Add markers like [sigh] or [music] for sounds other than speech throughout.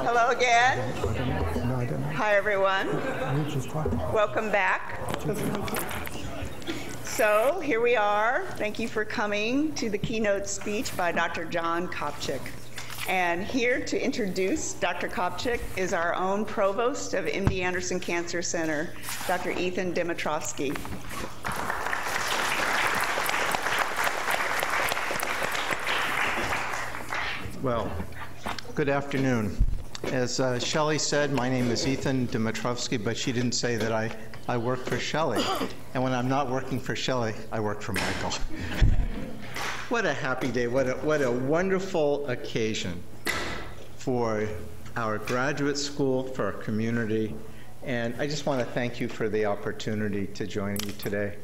Hello again. Hi, everyone. Welcome back. So here we are. Thank you for coming to the keynote speech by Dr. John Kopchick. And here to introduce Dr. Kopchick is our own provost of MD Anderson Cancer Center, Dr. Ethan Dmitrovsky. Well, good afternoon. As uh, Shelley said, my name is Ethan Dmitrovsky, but she didn't say that I, I work for Shelley. And when I'm not working for Shelley, I work for Michael. [laughs] what a happy day. What a, what a wonderful occasion for our graduate school, for our community. And I just want to thank you for the opportunity to join you today.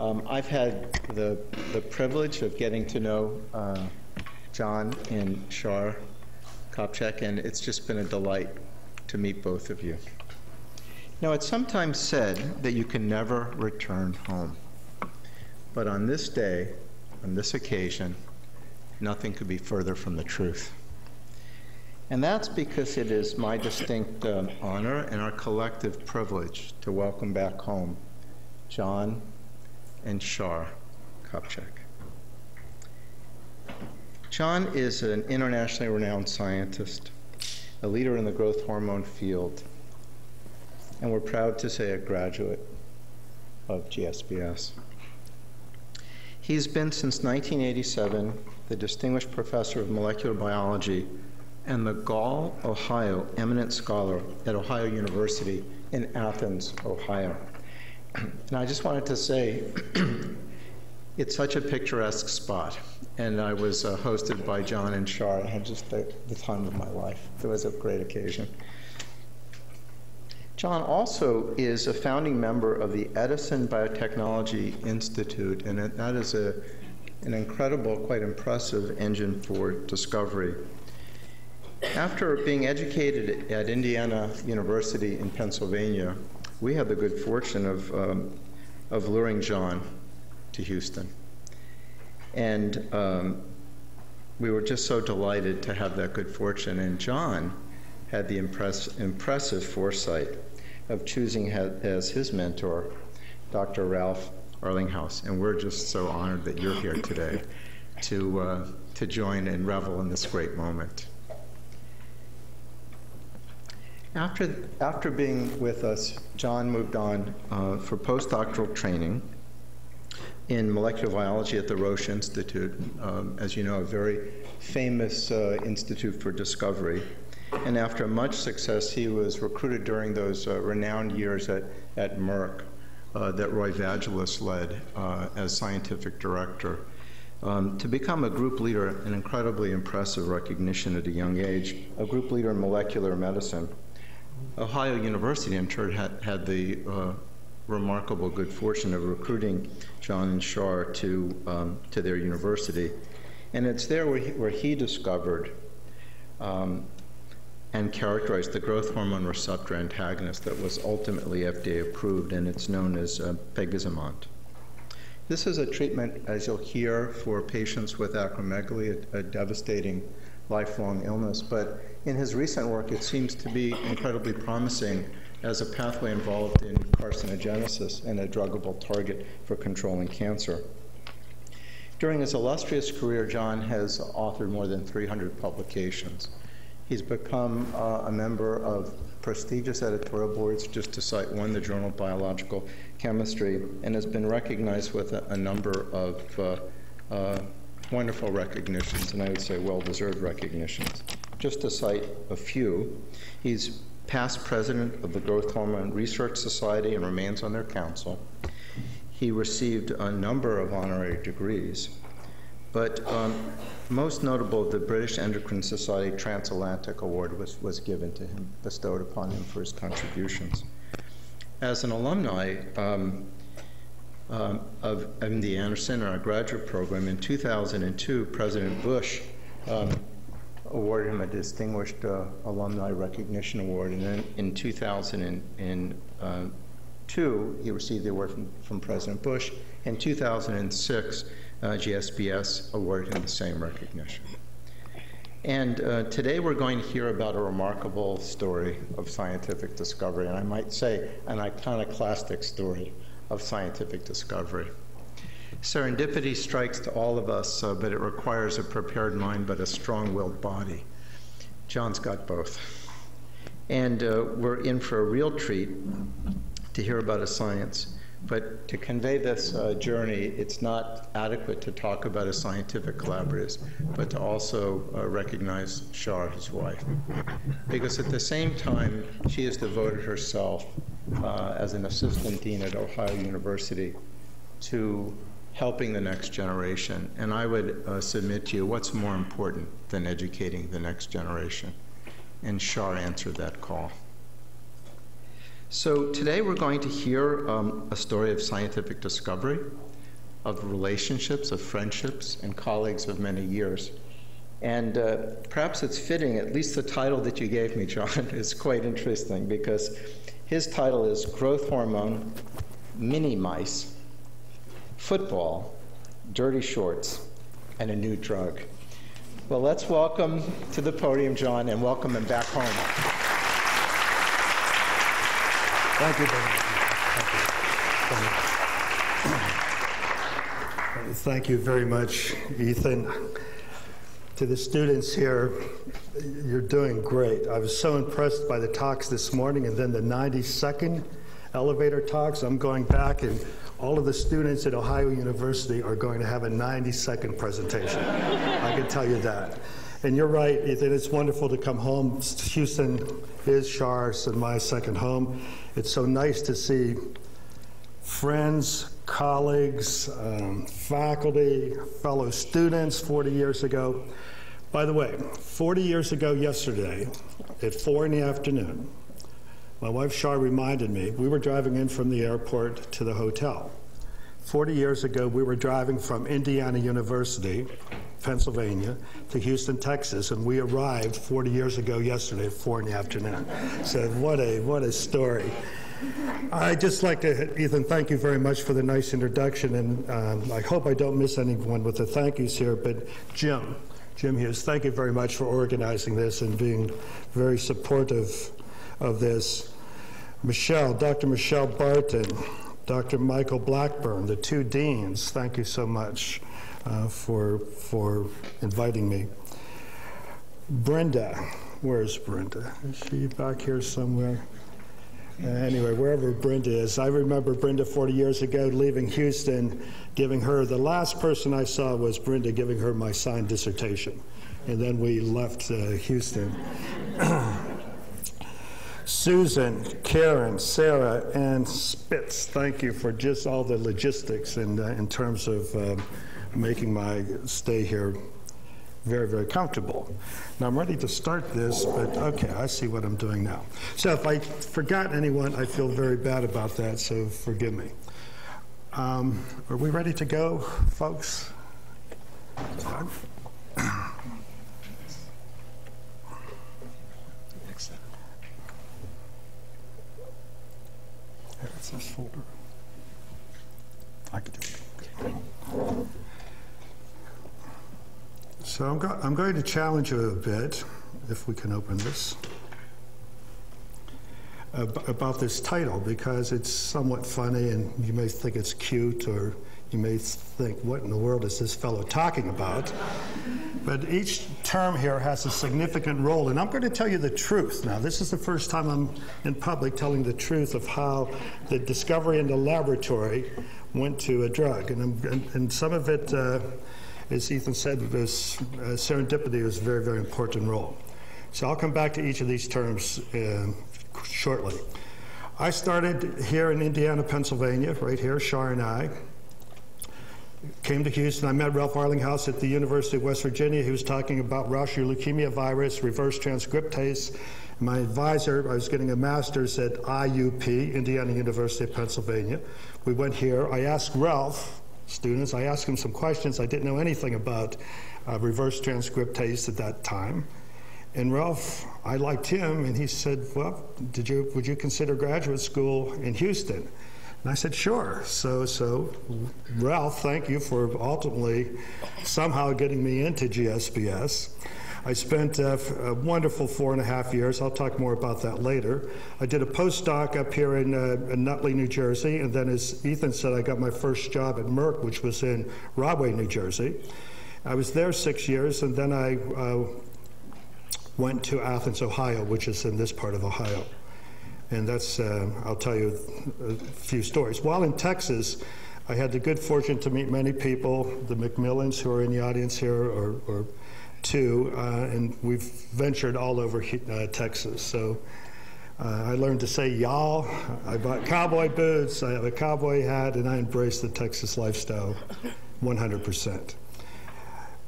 Um, I've had the, the privilege of getting to know uh, John and Shar Kopchick, and it's just been a delight to meet both of you. Now, it's sometimes said that you can never return home. But on this day, on this occasion, nothing could be further from the truth. And that's because it is my distinct um, honor and our collective privilege to welcome back home John and Shar Kopchick. John is an internationally renowned scientist, a leader in the growth hormone field, and we're proud to say a graduate of GSBS. He's been since 1987 the Distinguished Professor of Molecular Biology and the Goll, Ohio Eminent Scholar at Ohio University in Athens, Ohio. [clears throat] And I just wanted to say, [clears throat] it's such a picturesque spot. And I was uh, hosted by John and Shar. I had just the, the time of my life. It was a great occasion. John also is a founding member of the Edison Biotechnology Institute, and that is a, an incredible, quite impressive engine for discovery. After being educated at Indiana University in Pennsylvania, we had the good fortune of, um, of luring John to Houston. And um, we were just so delighted to have that good fortune. And John had the impress- impressive foresight of choosing as his mentor Dr. Ralph Arlinghaus. And we're just so honored that you're here today to, uh, to join and revel in this great moment. After, after being with us, John moved on uh, for postdoctoral training in molecular biology at the Roche Institute, um, as you know, a very famous uh, institute for discovery. And after much success, he was recruited during those uh, renowned years at, at Merck uh, that Roy Vagelos led uh, as scientific director. Um, to become a group leader, an incredibly impressive recognition at a young age, a group leader in molecular medicine. Ohio University, I'm sure, had, had the uh, remarkable good fortune of recruiting John and Shar to, um, to their university. And it's there where he, where he discovered um, and characterized the growth hormone receptor antagonist that was ultimately FDA approved, and it's known as uh. This is a treatment, as you'll hear, for patients with acromegaly, a, a devastating lifelong illness. But in his recent work, it seems to be incredibly promising as a pathway involved in carcinogenesis and a druggable target for controlling cancer. During his illustrious career, John has authored more than 300 publications. He's become uh, a member of prestigious editorial boards, just to cite one, the Journal of Biological Chemistry, and has been recognized with a, a number of uh, uh, wonderful recognitions, and I would say well deserved recognitions. Just to cite a few, he's past president of the Growth Hormone Research Society and remains on their council. He received a number of honorary degrees, but um, most notable, the British Endocrine Society Transatlantic Award was, was given to him, bestowed upon him for his contributions. As an alumni, um, um, of MD Anderson, our graduate program, in 2002, President Bush um, awarded him a Distinguished uh, Alumni Recognition Award. And then in 2002, he received the award from, from President Bush. In 2006, uh, GSBS awarded him the same recognition. And uh, today we're going to hear about a remarkable story of scientific discovery, and I might say an iconoclastic story of scientific discovery. Serendipity strikes to all of us, uh, but it requires a prepared mind but a strong willed body. John's got both. And uh, we're in for a real treat to hear about a science but to convey this uh, journey, it's not adequate to talk about a scientific collaborative, but to also uh, recognize Shar, his wife. Because at the same time, she has devoted herself uh, as an assistant dean at Ohio University to helping the next generation. And I would uh, submit to you what's more important than educating the next generation? And Shar answered that call. So today we're going to hear um, a story of scientific discovery, of relationships, of friendships, and colleagues of many years. And uh, perhaps it's fitting, at least the title that you gave me, John, [laughs] is quite interesting because his title is Growth Hormone, Mini Mice, Football, Dirty Shorts, and a New Drug. Well, let's welcome to the podium, John, and welcome him back home. Thank you, Thank you. Thank you very much, Ethan. To the students here, you're doing great. I was so impressed by the talks this morning and then the 90 second elevator talks. I'm going back and all of the students at Ohio University are going to have a 90 second presentation. I can tell you that. And you're right, Ethan, it's wonderful to come home. Houston is Shar's and my second home. It's so nice to see friends, colleagues, um, faculty, fellow students 40 years ago. By the way, 40 years ago yesterday, at 4 in the afternoon, my wife Shar reminded me we were driving in from the airport to the hotel. 40 years ago, we were driving from Indiana University, Pennsylvania, to Houston, Texas, and we arrived 40 years ago yesterday at 4 in the afternoon. So what a, what a story. I'd just like to, Ethan, thank you very much for the nice introduction, and um, I hope I don't miss anyone with the thank yous here, but Jim, Jim Hughes, thank you very much for organizing this and being very supportive of this. Michelle, Dr. Michelle Barton, Dr. Michael Blackburn, the two deans, thank you so much uh, for, for inviting me. Brenda, where's Brenda? Is she back here somewhere? Uh, anyway, wherever Brenda is, I remember Brenda 40 years ago leaving Houston, giving her, the last person I saw was Brenda giving her my signed dissertation. And then we left uh, Houston. [clears throat] Susan, Karen, Sarah, and Spitz, thank you for just all the logistics and uh, in terms of uh, making my stay here very, very comfortable. Now I'm ready to start this, but okay, I see what I'm doing now. So if I forgot anyone, I feel very bad about that, so forgive me. Um, are we ready to go, folks? [clears throat] It's this folder. I could do it. So I'm, go I'm going to challenge you a bit, if we can open this, ab about this title, because it's somewhat funny and you may think it's cute or you may think, what in the world is this fellow talking about? But each term here has a significant role, and I'm going to tell you the truth. Now, this is the first time I'm in public telling the truth of how the discovery in the laboratory went to a drug. And, and, and some of it, uh, as Ethan said, was, uh, serendipity was a very, very important role. So I'll come back to each of these terms uh, shortly. I started here in Indiana, Pennsylvania, right here, Shar and I came to Houston. I met Ralph Arlinghaus at the University of West Virginia. He was talking about Rauscher leukemia virus, reverse transcriptase. My advisor, I was getting a master's at IUP, Indiana University of Pennsylvania. We went here. I asked Ralph, students, I asked him some questions. I didn't know anything about uh, reverse transcriptase at that time. And Ralph, I liked him, and he said, "Well, did you would you consider graduate school in Houston?" And I said, "Sure." So, so Ralph, thank you for ultimately somehow getting me into GSBS. I spent uh, a wonderful four and a half years. I'll talk more about that later. I did a postdoc up here in, uh, in Nutley, New Jersey, and then, as Ethan said, I got my first job at Merck, which was in Rahway, New Jersey. I was there six years, and then I uh, went to Athens, Ohio, which is in this part of Ohio. And that's, uh, I'll tell you a few stories. While in Texas, I had the good fortune to meet many people, the McMillans who are in the audience here, or, two, uh, and we've ventured all over uh, Texas. So uh, I learned to say y'all. I bought cowboy boots, I have a cowboy hat, and I embrace the Texas lifestyle 100%.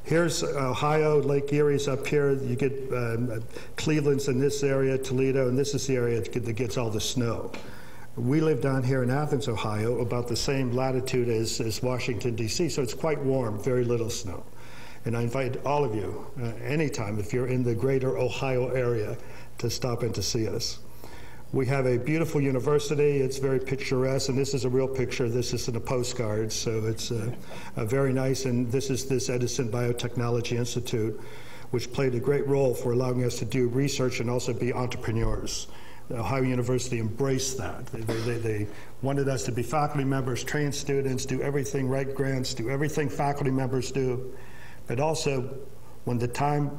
Here's Ohio, Lake Erie's up here. You get um, Cleveland's in this area, Toledo, and this is the area that gets all the snow. We live down here in Athens, Ohio, about the same latitude as, as Washington, D.C., so it's quite warm, very little snow. And I invite all of you, uh, anytime, if you're in the greater Ohio area, to stop in to see us. We have a beautiful university. It's very picturesque, and this is a real picture. This isn't a postcard, so it's uh, very nice. And this is this Edison Biotechnology Institute, which played a great role for allowing us to do research and also be entrepreneurs. Ohio University embraced that. They, they, they, wanted us to be faculty members, train students, do everything, write grants, do everything faculty members do but also when the time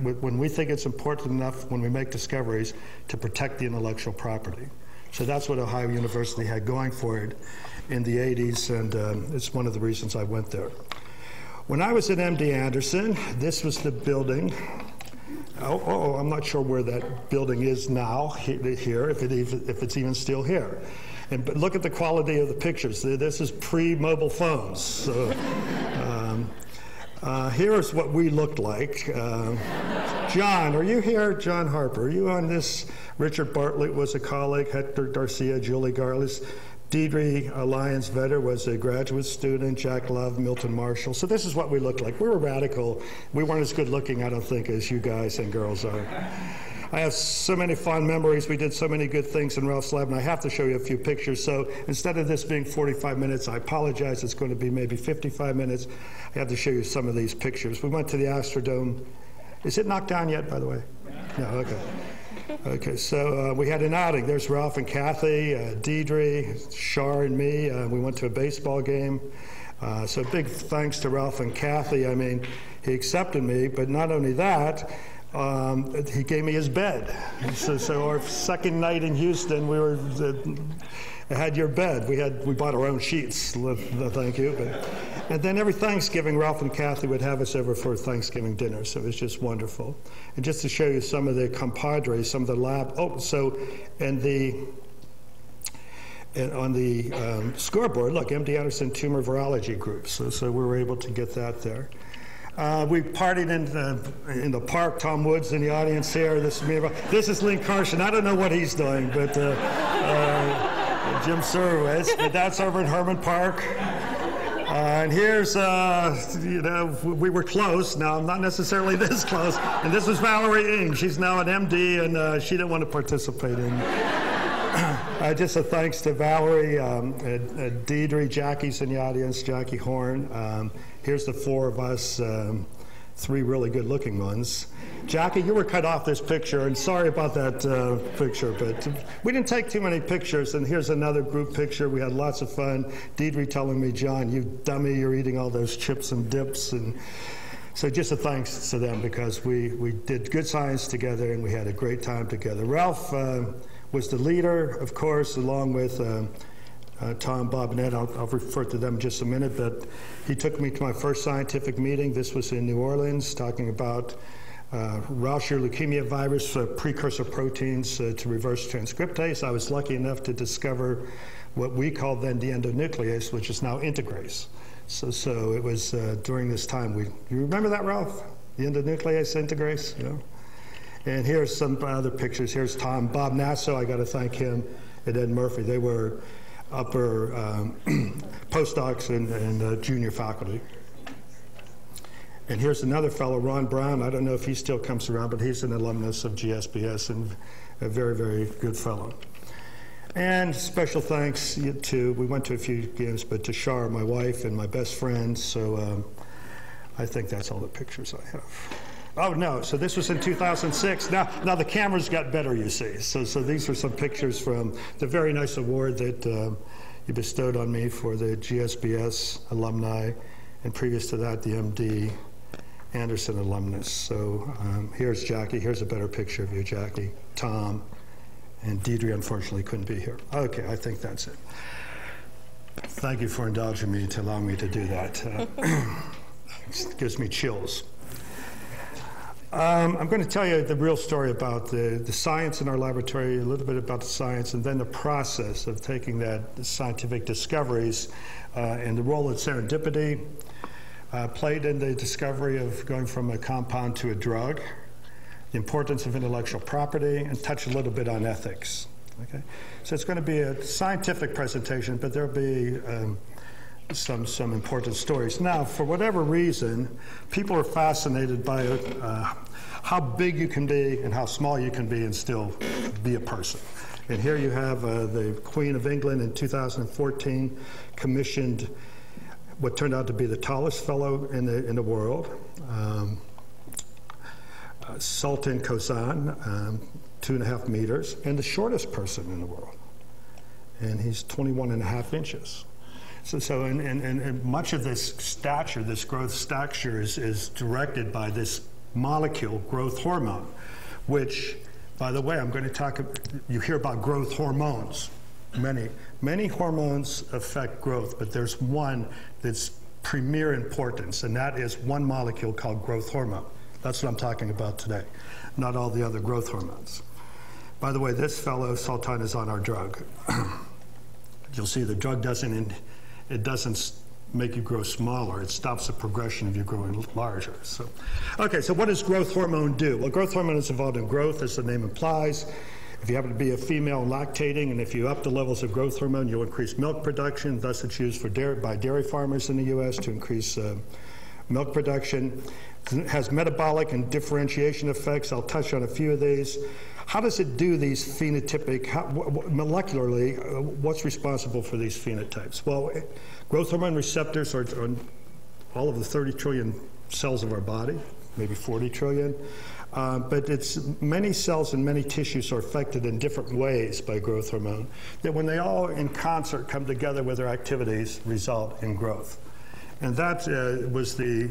when we think it's important enough when we make discoveries to protect the intellectual property. So that's what Ohio University had going for it in the 80s, and um, it's one of the reasons I went there. When I was at MD Anderson, this was the building. Oh, oh, I'm not sure where that building is now here, if, it, if it's even still here. And but look at the quality of the pictures. This is pre-mobile phones. So, [laughs] um, uh, here's what we looked like. Uh, John, are you here? John Harper, are you on this? Richard Bartlett was a colleague, Hector Garcia, Julie Garlis. Deidre Lyons Vetter was a graduate student, Jack Love, Milton Marshall. So this is what we looked like. We were radical. We weren't as good looking, I don't think, as you guys and girls are. I have so many fond memories. We did so many good things in Ralph's lab, and I have to show you a few pictures. So instead of this being 45 minutes, I apologize. It's going to be maybe 55 minutes. I have to show you some of these pictures. We went to the Astrodome. Is it knocked down yet, by the way? No, okay. Okay, so uh, we had an outing. There's Ralph and Kathy, uh, Deidre, Shar, and me. Uh, we went to a baseball game. Uh, so big thanks to Ralph and Kathy. I mean, he accepted me, but not only that, um, he gave me his bed. So, so, our second night in Houston, we were uh, had your bed. We had we bought our own sheets. Thank you. But, and then every Thanksgiving, Ralph and Kathy would have us over for Thanksgiving dinner. So it was just wonderful. And just to show you some of the compadres, some of the lab. Oh, so and the and on the um, scoreboard, look, MD Anderson tumor virology group. So, so we were able to get that there. Uh, we partied in the, in the park. Tom Woods in the audience here. This is me. This is Link Carson. I don't know what he's doing, but uh, uh, Jim Surwitz. But that's over in Hermann Park. Uh, and here's, uh, you know, we were close. Now, I'm not necessarily [laughs] this close. And this is Valerie Ng. She's now an MD, and uh, she didn't want to participate in. [clears throat] Uh, just a thanks to Valerie, um, and, and Deidre, Jackie's in the audience, Jackie Horn. Um, Here's the four of us, um, three really good looking ones. Jackie, you were cut off this picture, and sorry about that uh, picture, but we didn't take too many pictures. And here's another group picture. We had lots of fun. Deidre telling me, John, you dummy, you're eating all those chips and dips. And so just a thanks to them because we, we did good science together and we had a great time together. Ralph uh, was the leader, of course, along with. Uh, uh, Tom, Bob, and Ed. I'll, I'll, refer to them in just a minute, but he took me to my first scientific meeting. This was in New Orleans, talking about uh, Rauscher leukemia virus uh, precursor proteins uh, to reverse transcriptase. I was lucky enough to discover what we called then the endonuclease, which is now integrase. So, so it was uh, during this time. We, you remember that, Ralph? The endonuclease integrase? Yeah. And here's some other pictures. Here's Tom, Bob Nasso. I got to thank him, and Ed Murphy. They were upper um, [clears throat] postdocs and, and uh, junior faculty. And here's another fellow, Ron Brown. I don't know if he still comes around, but he's an alumnus of GSBS and a very, very good fellow. And special thanks to, we went to a few games, but to Shar, my wife, and my best friend. So um, I think that's all the pictures I have. Oh, no, so this was in 2006. Now, now the cameras got better, you see. So, so these are some pictures from the very nice award that uh, you bestowed on me for the GSBS alumni, and previous to that, the MD Anderson alumnus. So um, here's Jackie. Here's a better picture of you, Jackie. Tom. And Deidre, unfortunately, couldn't be here. Okay, I think that's it. Thank you for indulging me to allow me to do that. Uh, [clears throat] it gives me chills. Um, I'm going to tell you the real story about the, the science in our laboratory, a little bit about the science, and then the process of taking that scientific discoveries uh, and the role that serendipity uh, played in the discovery of going from a compound to a drug, the importance of intellectual property, and touch a little bit on ethics. Okay? So it's going to be a scientific presentation, but there'll be um, some, some important stories. Now, for whatever reason, people are fascinated by uh, how big you can be and how small you can be and still be a person. And here you have uh, the Queen of England in 2014 commissioned what turned out to be the tallest fellow in the, in the world, um, uh, Sultan Kösen, um, two and a half meters, and the shortest person in the world. And he's 21 and a half inches. So, so and, and, and much of this stature, this growth stature, is, is directed by this molecule, growth hormone, which, by the way, I'm going to talk, you hear about growth hormones. Many, many hormones affect growth, but there's one that's premier importance, and that is one molecule called growth hormone. That's what I'm talking about today, not all the other growth hormones. By the way, this fellow, Sultan, is on our drug. [clears throat] You'll see the drug doesn't, it doesn't make you grow smaller. It stops the progression of you growing larger. So, okay, so what does growth hormone do? Well, growth hormone is involved in growth, as the name implies. If you happen to be a female lactating, and if you up the levels of growth hormone, you'll increase milk production. Thus, it's used for dairy, by dairy farmers in the U.S. to increase uh, milk production. It has metabolic and differentiation effects. I'll touch on a few of these. How does it do these phenotypic, how, molecularly, uh, what's responsible for these phenotypes? Well, it, growth hormone receptors are on all of the 30 trillion cells of our body, maybe 40 trillion. Uh, but it's many cells and many tissues are affected in different ways by growth hormone that when they all in concert come together with their activities result in growth and that uh, was the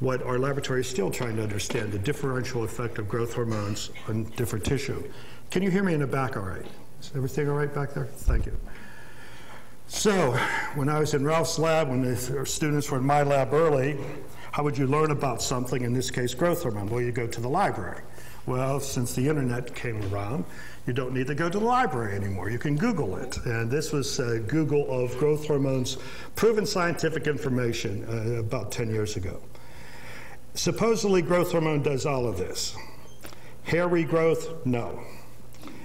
what our laboratory is still trying to understand the differential effect of growth hormones on different tissue can you hear me in the back all right is everything all right back there thank you so when i was in ralph's lab when the students were in my lab early how would you learn about something, in this case, growth hormone? Well, you go to the library. Well, since the internet came around, you don't need to go to the library anymore. You can Google it. And this was uh, Google of growth hormones, proven scientific information uh, about 10 years ago. Supposedly, growth hormone does all of this. Hair regrowth? No.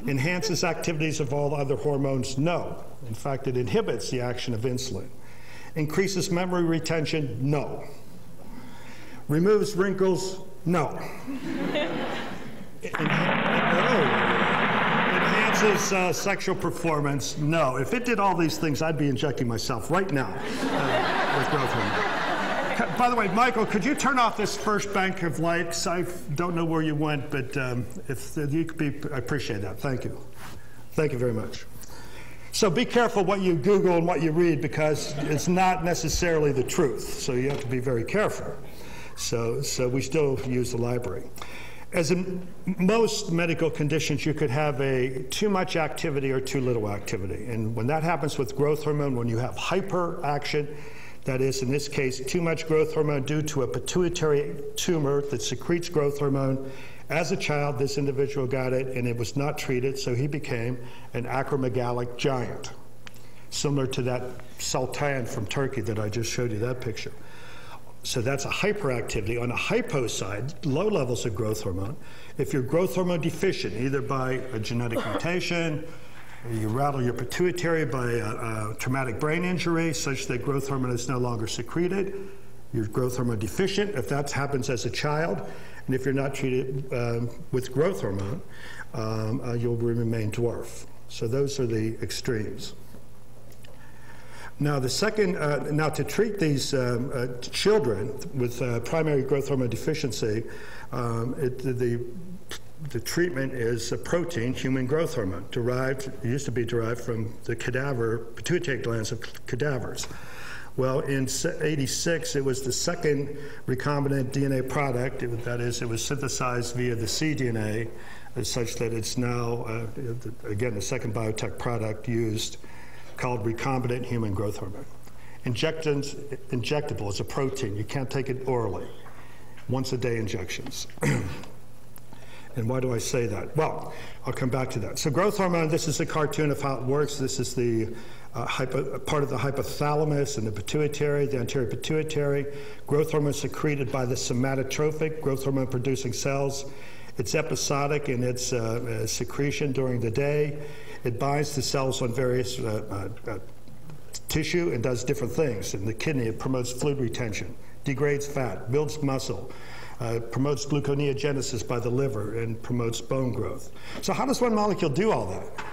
Enhances activities of all other hormones? No. In fact, it inhibits the action of insulin. Increases memory retention? No. Removes wrinkles? No. [laughs] Enhances uh, sexual performance? No. If it did all these things, I'd be injecting myself right now uh, with growth hormone. By the way, Michael, could you turn off this first bank of lights? I don't know where you went, but um, if you could be, I appreciate that. Thank you. Thank you very much. So be careful what you Google and what you read because it's not necessarily the truth. So you have to be very careful. So, so we still use the library. As in most medical conditions, you could have a too much activity or too little activity. And when that happens with growth hormone, when you have hyperaction, that is, in this case, too much growth hormone due to a pituitary tumor that secretes growth hormone. As a child, this individual got it and it was not treated, so he became an acromegalic giant, similar to that sultan from Turkey that I just showed you that picture. So that's a hyperactivity. On a hypo side, low levels of growth hormone. If you're growth hormone deficient, either by a genetic mutation, you rattle your pituitary by a, a, traumatic brain injury such that growth hormone is no longer secreted, you're growth hormone deficient, if that happens as a child, and if you're not treated um, with growth hormone, um, uh, you'll remain dwarf. So those are the extremes. Now, the second, uh, now to treat these um, uh, children with uh, primary growth hormone deficiency, um, it, the, the treatment is a protein, human growth hormone, derived, it used to be derived from the cadaver, pituitary glands of cadavers. Well, in 86, it was the second recombinant DNA product, that is, it was synthesized via the cDNA, such that it's now, uh, again, the second biotech product used called recombinant human growth hormone. Injectable is a protein. You can't take it orally. Once a day injections. [clears throat] and why do I say that? Well, I'll come back to that. So growth hormone, this is a cartoon of how it works. This is the uh, hypo, part of the hypothalamus and the pituitary, the anterior pituitary. Growth hormone secreted by the somatotrophic growth hormone producing cells. It's episodic in its uh, uh, secretion during the day. It binds to cells on various uh, uh, uh, tissue and does different things. In the kidney, it promotes fluid retention, degrades fat, builds muscle, uh, promotes gluconeogenesis by the liver, and promotes bone growth. So, how does one molecule do all that?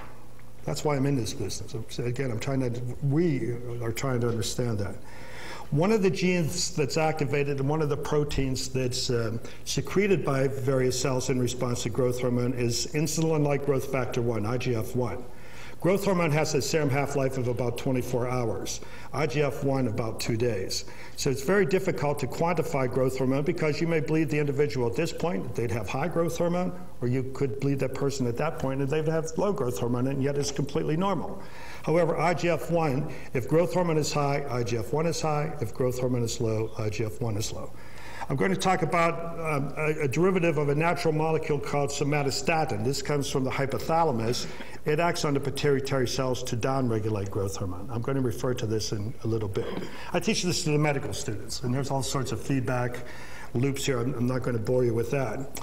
That's why I'm in this business. So Again, I'm trying to, we are trying to understand that. One of the genes that's activated and one of the proteins that's um, secreted by various cells in response to growth hormone is insulin like growth factor 1, IGF 1. Growth hormone has a serum half life of about 24 hours, IGF 1 about two days. So it's very difficult to quantify growth hormone because you may bleed the individual at this point, they'd have high growth hormone, or you could bleed that person at that point and they'd have low growth hormone, and yet it's completely normal. However, IGF-1, if growth hormone is high, IGF-1 is high. If growth hormone is low, IGF-1 is low. I'm going to talk about um, a, a, derivative of a natural molecule called somatostatin. This comes from the hypothalamus. It acts on the pituitary cells to downregulate growth hormone. I'm going to refer to this in a little bit. I teach this to the medical students, and there's all sorts of feedback loops here. I'm, I'm not going to bore you with that.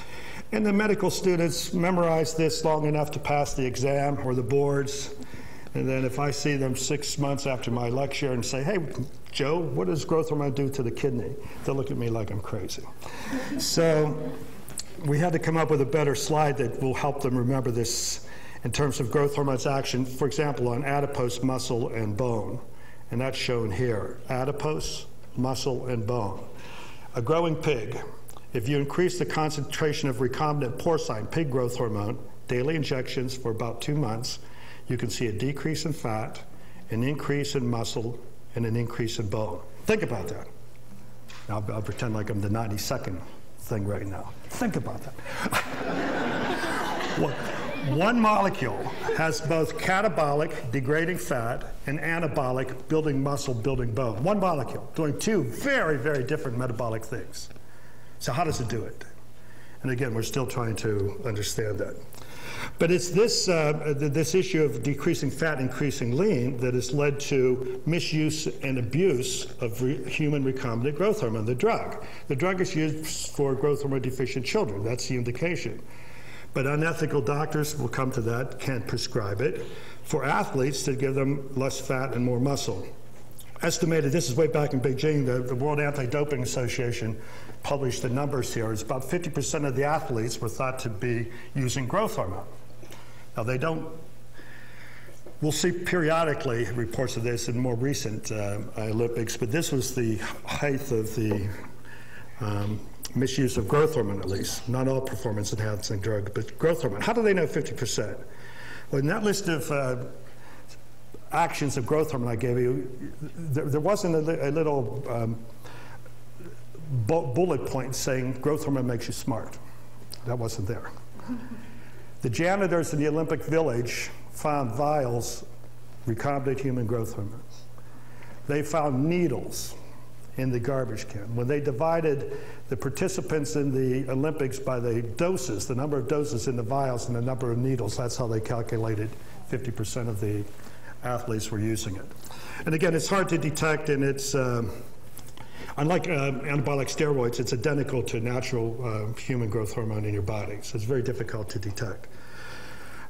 And the medical students memorize this long enough to pass the exam or the boards. And then if I see them six months after my lecture and say, hey, Joe, what does growth hormone do to the kidney? They'll look at me like I'm crazy. so we had to come up with a better slide that will help them remember this in terms of growth hormone's action, for example, on adipose, muscle, and bone. And that's shown here adipose, muscle, and bone. A growing pig, if you increase the concentration of recombinant porcine pig growth hormone, daily injections for about two months, you can see a decrease in fat, an increase in muscle, and an increase in bone. Think about that. I'll, I'll pretend like I'm the 92nd thing right now. Think about that. [laughs] well, one molecule has both catabolic, degrading fat, and anabolic, building muscle, building bone. One molecule doing two very, very different metabolic things. So, how does it do it? And again, we're still trying to understand that. But it's this, uh, this issue of decreasing fat, increasing lean, that has led to misuse and abuse of re human recombinant growth hormone, the drug. The drug is used for growth hormone deficient children. That's the indication. But unethical doctors, will come to that, can't prescribe it. For athletes, to give them less fat and more muscle. Estimated, this is way back in Beijing, the, the World Anti Doping Association published the numbers here. It's about 50% of the athletes were thought to be using growth hormone. Now, they don't, we'll see periodically reports of this in more recent uh, Olympics, but this was the height of the um, misuse of growth hormone, at least. Not all performance enhancing drug, but growth hormone. How do they know 50%? Well, in that list of uh, actions of growth hormone I gave you, there, there wasn't a, a little um, bu bullet point saying growth hormone makes you smart. That wasn't there. The janitors in the Olympic Village found vials, recombinant human growth hormone. They found needles in the garbage can. When they divided the participants in the Olympics by the doses, the number of doses in the vials and the number of needles, that's how they calculated 50% of the athletes were using it. And again, it's hard to detect and it's um, Unlike uh, anabolic steroids, it's identical to natural uh, human growth hormone in your body, so it's very difficult to detect.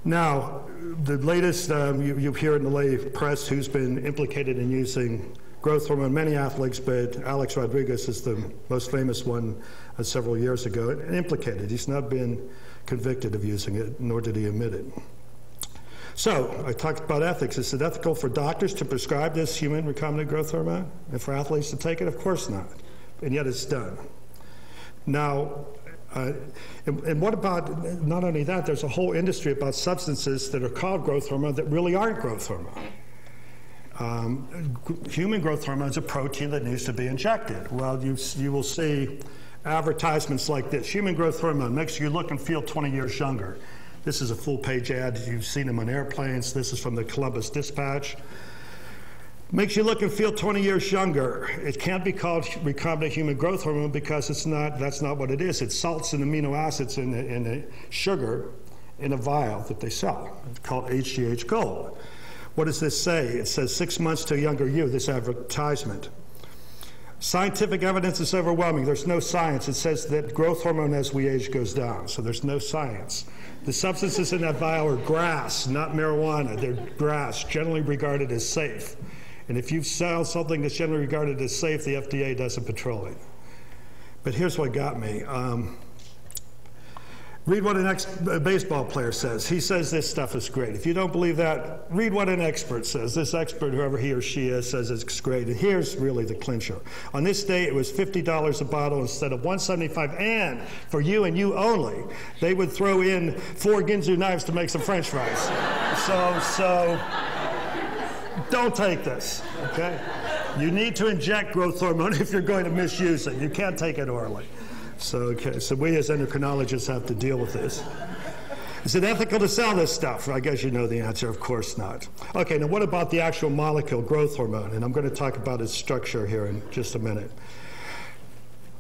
Now, the latest, um, you, you, hear in the lay press who's been implicated in using growth hormone, many athletes, but Alex Rodriguez is the most famous one uh, several years ago, and implicated. He's not been convicted of using it, nor did he admit it. So I talked about ethics. Is it ethical for doctors to prescribe this human recombinant growth hormone and for athletes to take it? Of course not. And yet it's done. Now, uh, and, and, what about not only that, there's a whole industry about substances that are called growth hormone that really aren't growth hormone. Um, human growth hormone is a protein that needs to be injected. Well, you, you will see advertisements like this human growth hormone makes you look and feel 20 years younger. This is a full page ad. You've seen them on airplanes. This is from the Columbus Dispatch. Makes you look and feel 20 years younger. It can't be called recombinant human growth hormone because it's not, that's not what it is. It's salts and amino acids in a, in a sugar in a vial that they sell. It's called HGH Gold. What does this say? It says six months to a younger you, this advertisement. Scientific evidence is overwhelming. There's no science. It says that growth hormone as we age goes down, so there's no science. The substances in that vial are grass, not marijuana. They're grass, generally regarded as safe. And if you sell something that's generally regarded as safe, the FDA doesn't patrol it. But here's what got me. Um, read what an ex- baseball player says. He says this stuff is great. If you don't believe that, read what an expert says. This expert, whoever he or she is, says it's great. And here's really the clincher. On this day, it was $50 a bottle instead of 175 And for you and you only, they would throw in four Ginsu knives to make some French fries. so, so don't take this, okay? You need to inject growth hormone [laughs] if you're going to misuse it. You can't take it orally. So, okay, so we as endocrinologists have to deal with this. Is it ethical to sell this stuff? I guess you know the answer. Of course not. Okay, now what about the actual molecule, growth hormone? And I'm going to talk about its structure here in just a minute.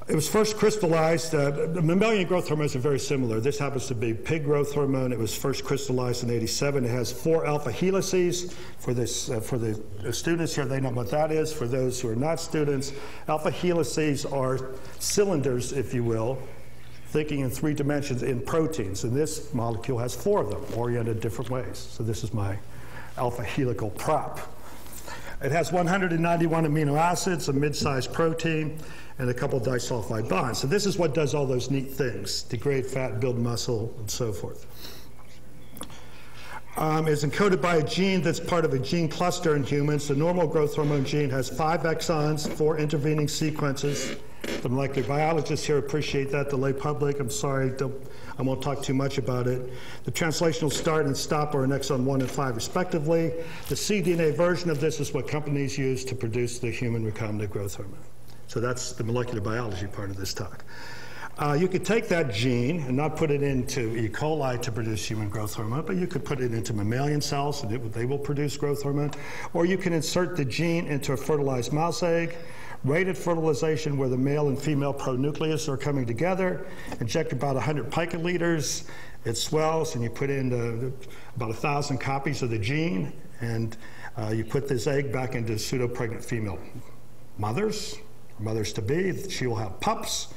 It was first crystallized, uh, the mammalian growth hormones are very similar. This happens to be pig growth hormone. It was first crystallized in 87. It has four alpha helices. For, this, uh, for the students here, they know what that is. For those who are not students, alpha helices are cylinders, if you will, thinking in three dimensions in proteins. And this molecule has four of them, oriented different ways. So this is my alpha helical prop. It has 191 amino acids, a mid-sized protein and a couple disulfide bonds. So this is what does all those neat things, degrade fat, build muscle, and so forth. Um, is encoded by a gene that's part of a gene cluster in humans. The normal growth hormone gene has five exons, four intervening sequences. The molecular biologists here appreciate that. The lay public, I'm sorry, I won't talk too much about it. The translational start and stop are in exon 1 and 5, respectively. The cDNA version of this is what companies use to produce the human recombinant growth hormone. So that's the molecular biology part of this talk. Uh, you could take that gene and not put it into E. coli to produce human growth hormone, but you could put it into mammalian cells and it, they will produce growth hormone. Or you can insert the gene into a fertilized mouse egg, rated fertilization where the male and female pronucleus are coming together, inject about 100 picoliters, it swells, and you put in the, about 1,000 copies of the gene, and uh, you put this egg back into pseudo-pregnant female mothers, mothers to be. She will have pups,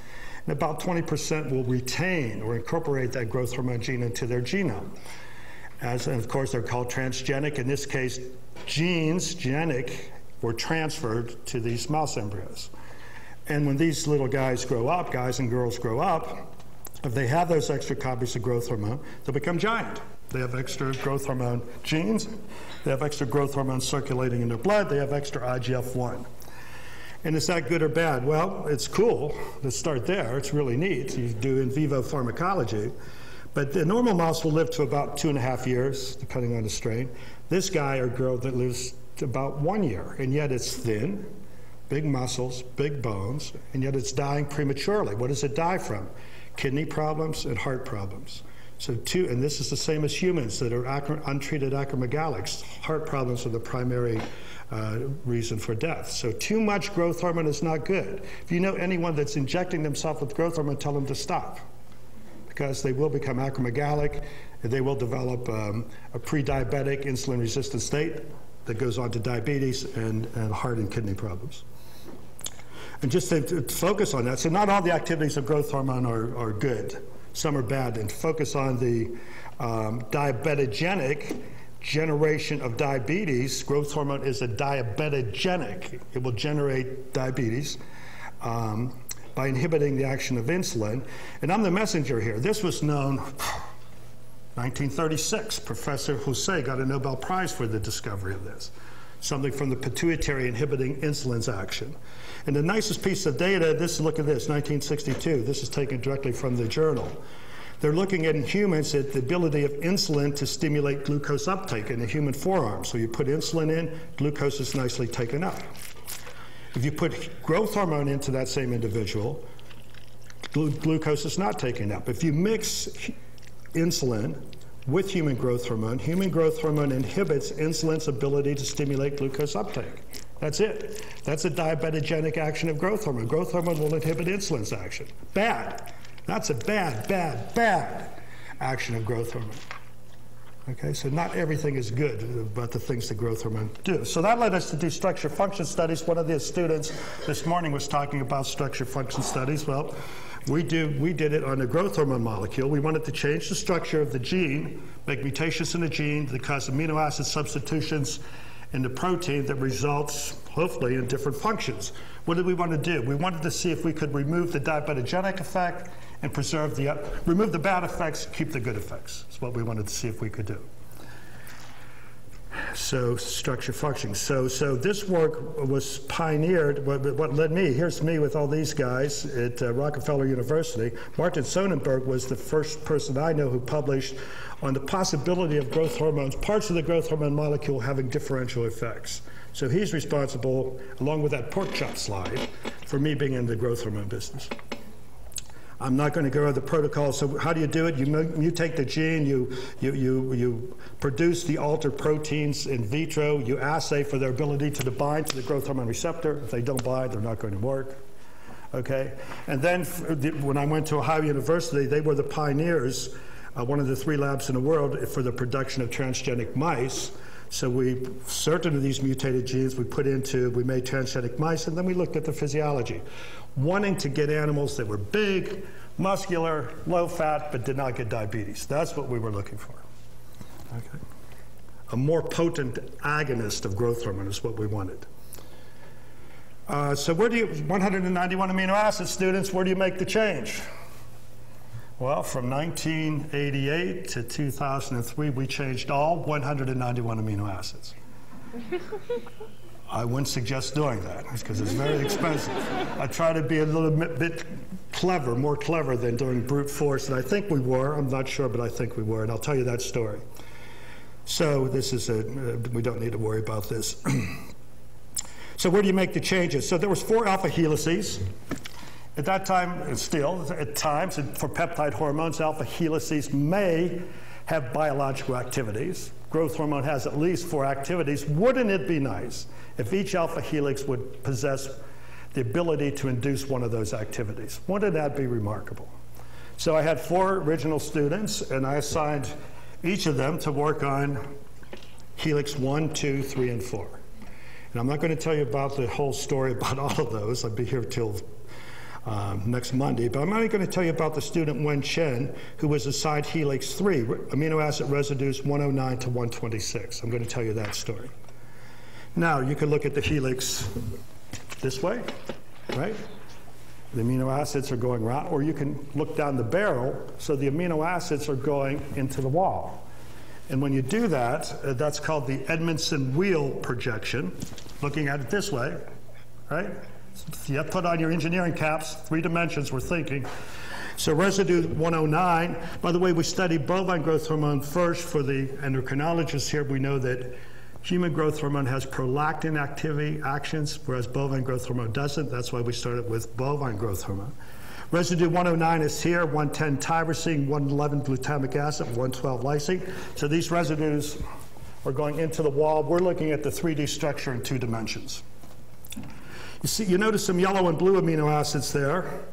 and about 20% will retain or incorporate that growth hormone gene into their genome. As, and of course, they're called transgenic. In this case, genes, genic, were transferred to these mouse embryos. And when these little guys grow up, guys and girls grow up, if they have those extra copies of growth hormone, they'll become giant. They have extra growth hormone genes, they have extra growth hormone circulating in their blood, they have extra IGF 1. And is that good or bad? Well, it's cool. Let's start there. It's really neat. You do in vivo pharmacology. But the normal mouse will live to about two and a half years, depending on the strain. This guy or girl that lives about one year, and yet it's thin, big muscles, big bones, and yet it's dying prematurely. What does it die from? Kidney problems and heart problems. So two, and this is the same as humans that are untreated acromegalics. Heart problems are the primary uh, reason for death. So too much growth hormone is not good. If you know anyone that's injecting themselves with growth hormone, tell them to stop because they will become acromegalic they will develop um, a pre-diabetic insulin-resistant state that goes on to diabetes and, and heart and kidney problems. And just to, to, focus on that, so not all the activities of growth hormone are, are good. Some are bad. And focus on the um, diabetogenic, generation of diabetes. Growth hormone is a diabetogenic, it will generate diabetes. Um, by inhibiting the action of insulin. And I'm the messenger here. This was known 1936. Professor Houssay got a Nobel Prize for the discovery of this. Something from the pituitary inhibiting insulin's action. And the nicest piece of data, this look at this, 1962. This is taken directly from the journal. They're looking at in humans at the ability of insulin to stimulate glucose uptake in the human forearm. So you put insulin in, glucose is nicely taken up. If you put growth hormone into that same individual, glu glucose is not taken up. If you mix insulin with human growth hormone, human growth hormone inhibits insulin's ability to stimulate glucose uptake. That's it. That's a diabetogenic action of growth hormone. Growth hormone will inhibit insulin's action. Bad. That's a bad, bad, bad action of growth hormone. Okay, so not everything is good about the things that growth hormone do. So that led us to do structure function studies. One of the students this morning was talking about structure function studies. Well, we, do, we did it on the growth hormone molecule. We wanted to change the structure of the gene, make mutations in the gene that cause amino acid substitutions in the protein that results, hopefully, in different functions. What did we want to do? We wanted to see if we could remove the diabetogenic effect and preserve the, remove the bad effects, keep the good effects. That's what we wanted to see if we could do. So structure function. So, so this work was pioneered, what, what led me, here's me with all these guys at uh, Rockefeller University. Martin Sonnenberg was the first person I know who published on the possibility of growth hormones, parts of the growth hormone molecule having differential effects. So he's responsible, along with that pork chop slide, for me being in the growth hormone business. I'm not going to go over the protocol. So how do you do it? You mutate the gene, you, you, you, you produce the altered proteins in vitro, you assay for their ability to bind to the growth hormone receptor. If they don't bind, they're not going to work. Okay? And then when I went to Ohio University, they were the pioneers, uh, one of the three labs in the world for the production of transgenic mice. So we, certain of these mutated genes we put into, we made transgenic mice, and then we looked at the physiology wanting to get animals that were big, muscular, low fat, but did not get diabetes. That's what we were looking for. Okay. A more potent agonist of growth hormone is what we wanted. Uh, so where do you, 191 amino acids, students, where do you make the change? Well, from 1988 to 2003, we changed all 191 amino acids. [laughs] I wouldn't suggest doing that because it's very expensive. I try to be a little bit clever, more clever than doing brute force, and I think we were. I'm not sure, but I think we were, and I'll tell you that story. So this is a, uh, we don't need to worry about this. [clears throat] so where do you make the changes? So there was four alpha helices. At that time, still, at times, for peptide hormones, alpha helices may have biological activities. Growth hormone has at least four activities. Wouldn't it be nice if each alpha helix would possess the ability to induce one of those activities. Wouldn't that be remarkable? So I had four original students, and I assigned each of them to work on helix one, two, three, and 4. And I'm not going to tell you about the whole story about [laughs] all of those. I'll be here till um, next Monday. But I'm only going to tell you about the student Wen Chen, who was assigned helix 3, amino acid residues 109 to 126. I'm going to tell you that story. Now, you can look at the helix this way, right? The amino acids are going around, or you can look down the barrel, so the amino acids are going into the wall. And when you do that, uh, that's called the Edmondson wheel projection, looking at it this way, right? So you put on your engineering caps, three dimensions, we're thinking. So residue 109, by the way, we studied bovine growth hormone first for the endocrinologists here. We know that Human growth hormone has prolactin activity actions, whereas bovine growth hormone doesn't. That's why we started with bovine growth hormone. Residue 109 is here, 110 tyrosine, 111 glutamic acid, 112 lysine. So these residues are going into the wall. We're looking at the 3D structure in two dimensions. You see, you notice some yellow and blue amino acids there.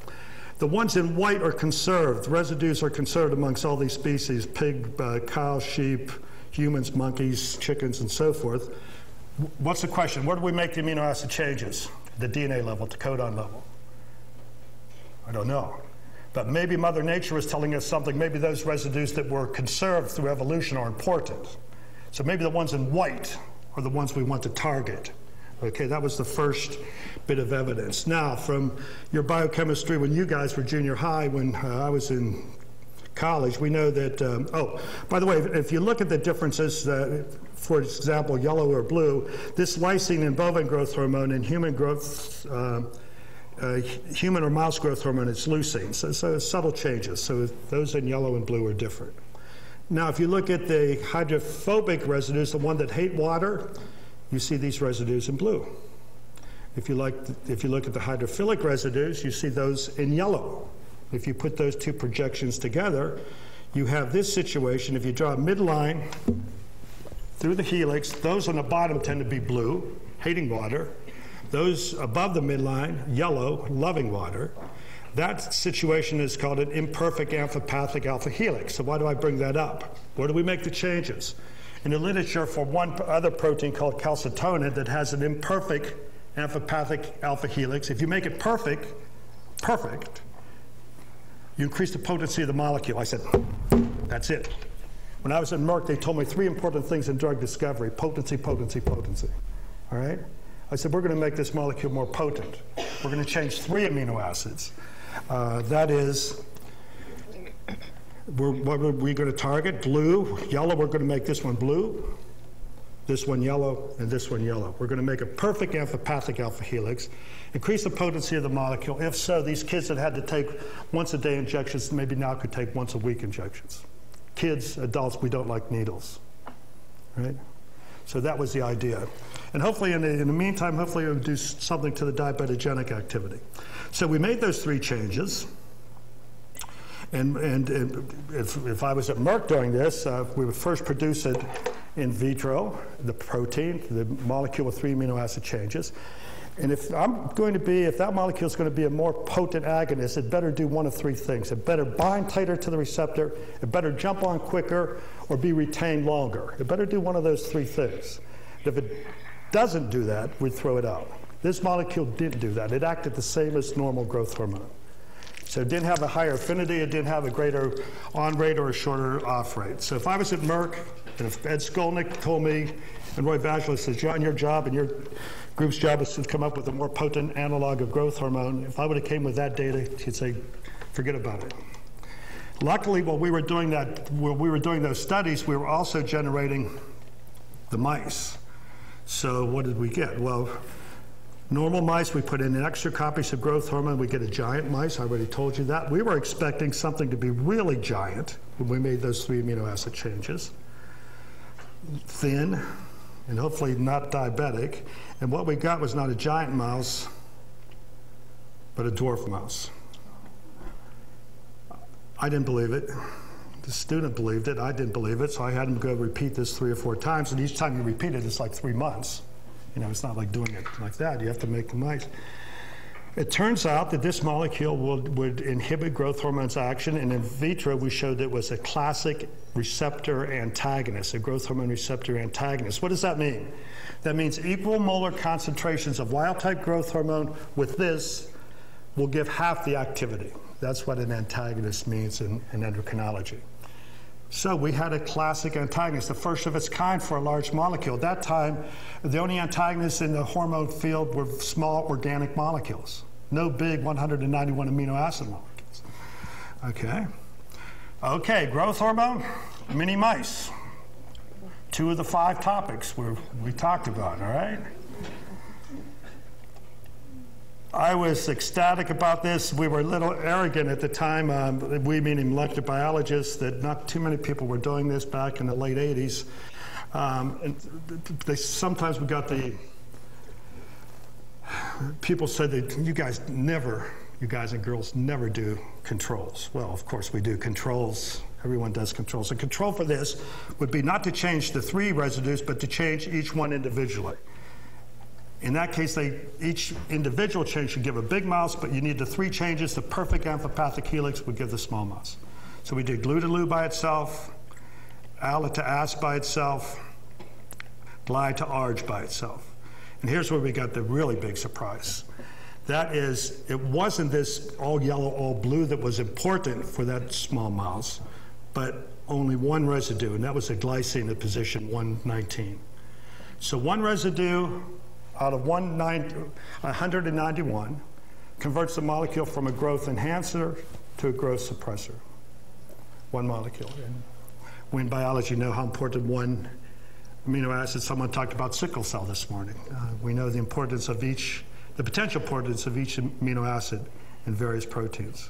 The ones in white are conserved. Residues are conserved amongst all these species, pig, uh, cow, sheep, humans, monkeys, chickens, and so forth. What's the question? Where do we make the amino acid changes? The DNA level, the codon level? I don't know. But maybe Mother Nature is telling us something. Maybe those residues that were conserved through evolution are important. So maybe the ones in white are the ones we want to target. Okay, that was the first bit of evidence. Now, from your biochemistry, when you guys were junior high, when uh, I was in college, we know that, um, oh, by the way, if you look at the differences, uh, for example, yellow or blue, this lysine and bovine growth hormone and human growth, uh, uh, human or mouse growth hormone, it's leucine. So, so subtle changes. So those in yellow and blue are different. Now, if you look at the hydrophobic residues, the one that hate water, you see these residues in blue. If you, like, if you look at the hydrophilic residues, you see those in yellow. If you put those two projections together, you have this situation. If you draw a midline through the helix, those on the bottom tend to be blue, hating water. Those above the midline, yellow, loving water. That situation is called an imperfect amphipathic alpha helix. So why do I bring that up? Where do we make the changes? In the literature for one other protein called calcitonin that has an imperfect amphipathic alpha helix, if you make it perfect, perfect, you increase the potency of the molecule. I said, that's it. When I was at Merck, they told me three important things in drug discovery potency, potency, potency. All right? I said, we're going to make this molecule more potent. We're going to change three amino acids. Uh, that is, we're, what are we going to target? Blue, yellow, we're going to make this one blue, this one yellow, and this one yellow. We're going to make a perfect amphipathic alpha helix, increase the potency of the molecule. If so, these kids that had to take once a day injections maybe now could take once a week injections. Kids, adults, we don't like needles, right? So that was the idea. And hopefully, in the, in the meantime, hopefully it'll do something to the diabetogenic activity. So we made those three changes. And, and, and if, if, I was at Merck doing this, uh, we would first produce it in vitro, the protein, the molecule with three amino acid changes. And if I'm going to be, if that molecule is going to be a more potent agonist, it better do one of three things. It better bind tighter to the receptor, it better jump on quicker, or be retained longer. It better do one of those three things. If it doesn't do that, we'd throw it out. This molecule didn't do that. It acted the same as normal growth hormone. So it didn't have a higher affinity, it didn't have a greater on rate or a shorter off rate. So if I was at Merck, and if Ed Skolnick told me, and Roy Vagelos says, John, your job and your group's job is to come up with a more potent analog of growth hormone, if I would have came with that data, he'd say, forget about it. Luckily, while we were doing that, while we were doing those studies, we were also generating the mice. So what did we get? Well, Normal mice, we put in extra copies of growth hormone, we get a giant mice. I already told you that. We were expecting something to be really giant when we made those three amino acid changes. Thin, and hopefully not diabetic. And what we got was not a giant mouse, but a dwarf mouse. I didn't believe it. The student believed it. I didn't believe it, so I had him go repeat this three or four times. And each time you repeat it, it's like three months. You know, it's not like doing it like that. You have to make them nice. It turns out that this molecule would, would inhibit growth hormone's action, and in vitro we showed that it was a classic receptor antagonist, a growth hormone receptor antagonist. What does that mean? That means equal molar concentrations of wild type growth hormone with this will give half the activity. That's what an antagonist means in, in endocrinology. So we had a classic antagonist, the first of its kind for a large molecule. At that time, the only antagonists in the hormone field were small organic molecules, no big 191 amino acid molecules. Okay. Okay, growth hormone, mini mice. Two of the five topics we we talked about, all right? I was ecstatic about this. We were a little arrogant at the time, um, we meaning molecular biologists, that not too many people were doing this back in the late 80s. Um, and they, sometimes we got the people said that you guys never, you guys and girls never do controls. Well, of course we do controls. Everyone does controls. A control for this would be not to change the three residues, but to change each one individually. In that case, they, each individual change should give a big mouse, but you need the three changes. The perfect amphipathic helix would give the small mouse. So we did glu to lu by itself, ala to as by itself, gly to arg by itself. And here's where we got the really big surprise. That is, it wasn't this all yellow, all blue that was important for that small mouse, but only one residue, and that was a glycine at position 119. So one residue out of 191 converts the molecule from a growth enhancer to a growth suppressor. One molecule. And we in biology know how important one amino acid, someone talked about sickle cell this morning. Uh, we know the importance of each, the potential importance of each amino acid in various proteins.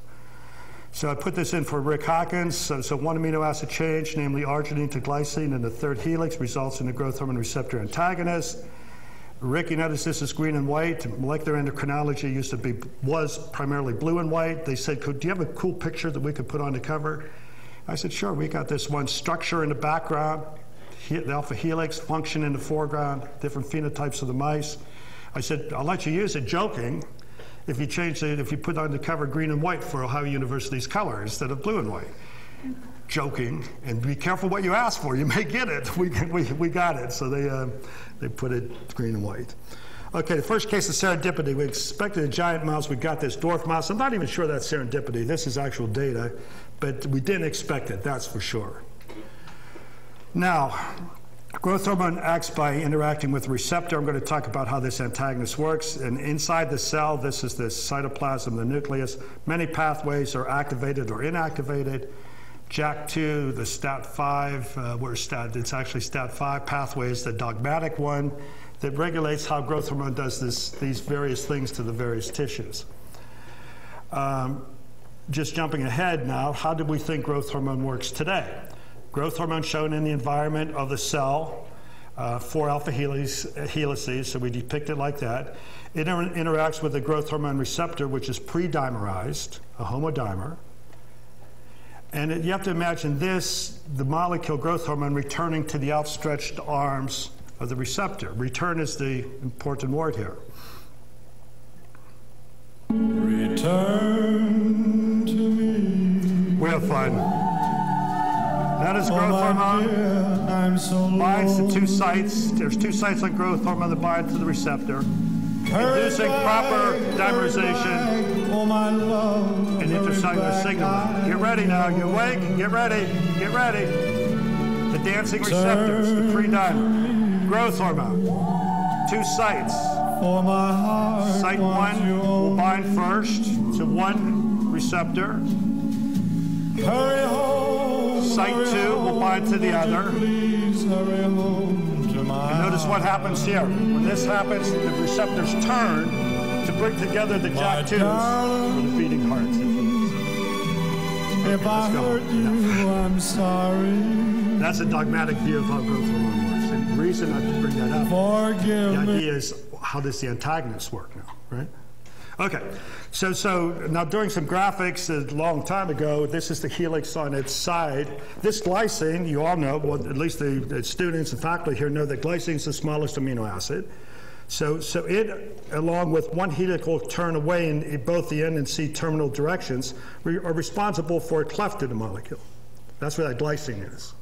So I put this in for Rick Hawkins. So, so, one amino acid change, namely arginine to glycine in the third helix, results in a growth hormone receptor antagonist. Rick, you notice this is green and white. Molecular endocrinology used to be was primarily blue and white. They said, "Do you have a cool picture that we could put on the cover?" I said, "Sure." We got this one structure in the background, the alpha helix function in the foreground, different phenotypes of the mice. I said, "I'll let you use it," joking if you change it, if you put on the cover green and white for Ohio University's color instead of blue and white. Joking, and be careful what you ask for. You may get it. [laughs] We, we, we got it. So they, uh, they put it green and white. Okay, the first case of serendipity. We expected a giant mouse. We got this dwarf mouse. I'm not even sure that's serendipity. This is actual data, but we didn't expect it, that's for sure. Now, Growth hormone acts by interacting with receptor. I'm going to talk about how this antagonist works. And inside the cell, this is the cytoplasm, the nucleus. Many pathways are activated or inactivated. JAK2, the STAT5, uh, where STAT, it's actually STAT5 pathway is the dogmatic one that regulates how growth hormone does this, these various things to the various tissues. Um, just jumping ahead now, how do we think growth hormone works today? growth hormone shown in the environment of the cell, uh, four alpha helices, so we depict it like that. It inter interacts with the growth hormone receptor, which is pre-dimerized, a homodimer. And it, you have to imagine this, the molecule growth hormone returning to the outstretched arms of the receptor. Return is the important word here. Return to me. We have fun. That is growth oh, hormone. So binds to two sites. There's two sites on growth hormone that bind to the receptor. Inducing proper dimerization oh, and intercellular signaling. Get ready now. You awake? Get ready. Get ready. The dancing receptors, the pre-dimer. Growth hormone. Two sites. Site one will bind first to one receptor. Site two will bind to the other. And notice what happens here. When this happens, the receptors turn to bring together the JAK2s for the beating hearts. If I hurt you, I'm sorry. That's a dogmatic view of how growth hormone works. And the reason I bring that up, Forgive the idea is how does the antagonist work now, right? Okay, so, so now doing some graphics a long time ago, this is the helix on its side. This glycine, you all know, well, at least the, the students and faculty here know that glycine is the smallest amino acid. So, so it, along with one helical turn away in both the N and C terminal directions, are responsible for a cleft in the molecule. That's what that glycine is.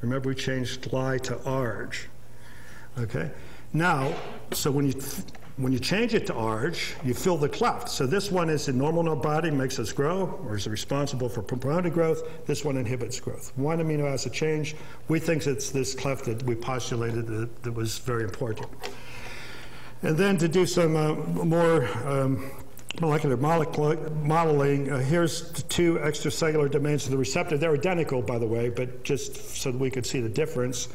Remember, we changed gly to arg. Okay? Now, so when you when you change it to ARG, you fill the cleft. So this one is in normal in body, makes us grow, or is responsible for promoting growth. This one inhibits growth. One amino acid change, we think it's this cleft that we postulated that, that was very important. And then to do some uh, more um, molecular modeling, uh, here's the two extracellular domains of the receptor. They're identical, by the way, but just so that we could see the difference.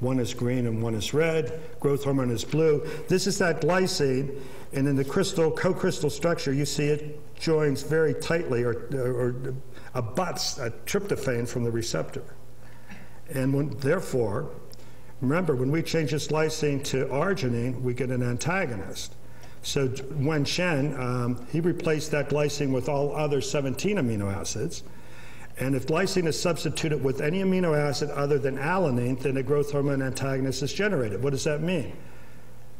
One is green and one is red. Growth hormone is blue. This is that glycine, and in the crystal co-crystal structure, you see it joins very tightly or, or abuts a tryptophan from the receptor. And when, therefore, remember, when we change this glycine to arginine, we get an antagonist. So Wen Shen, um, he replaced that glycine with all other 17 amino acids. And if glycine is substituted with any amino acid other than alanine, then a growth hormone antagonist is generated. What does that mean?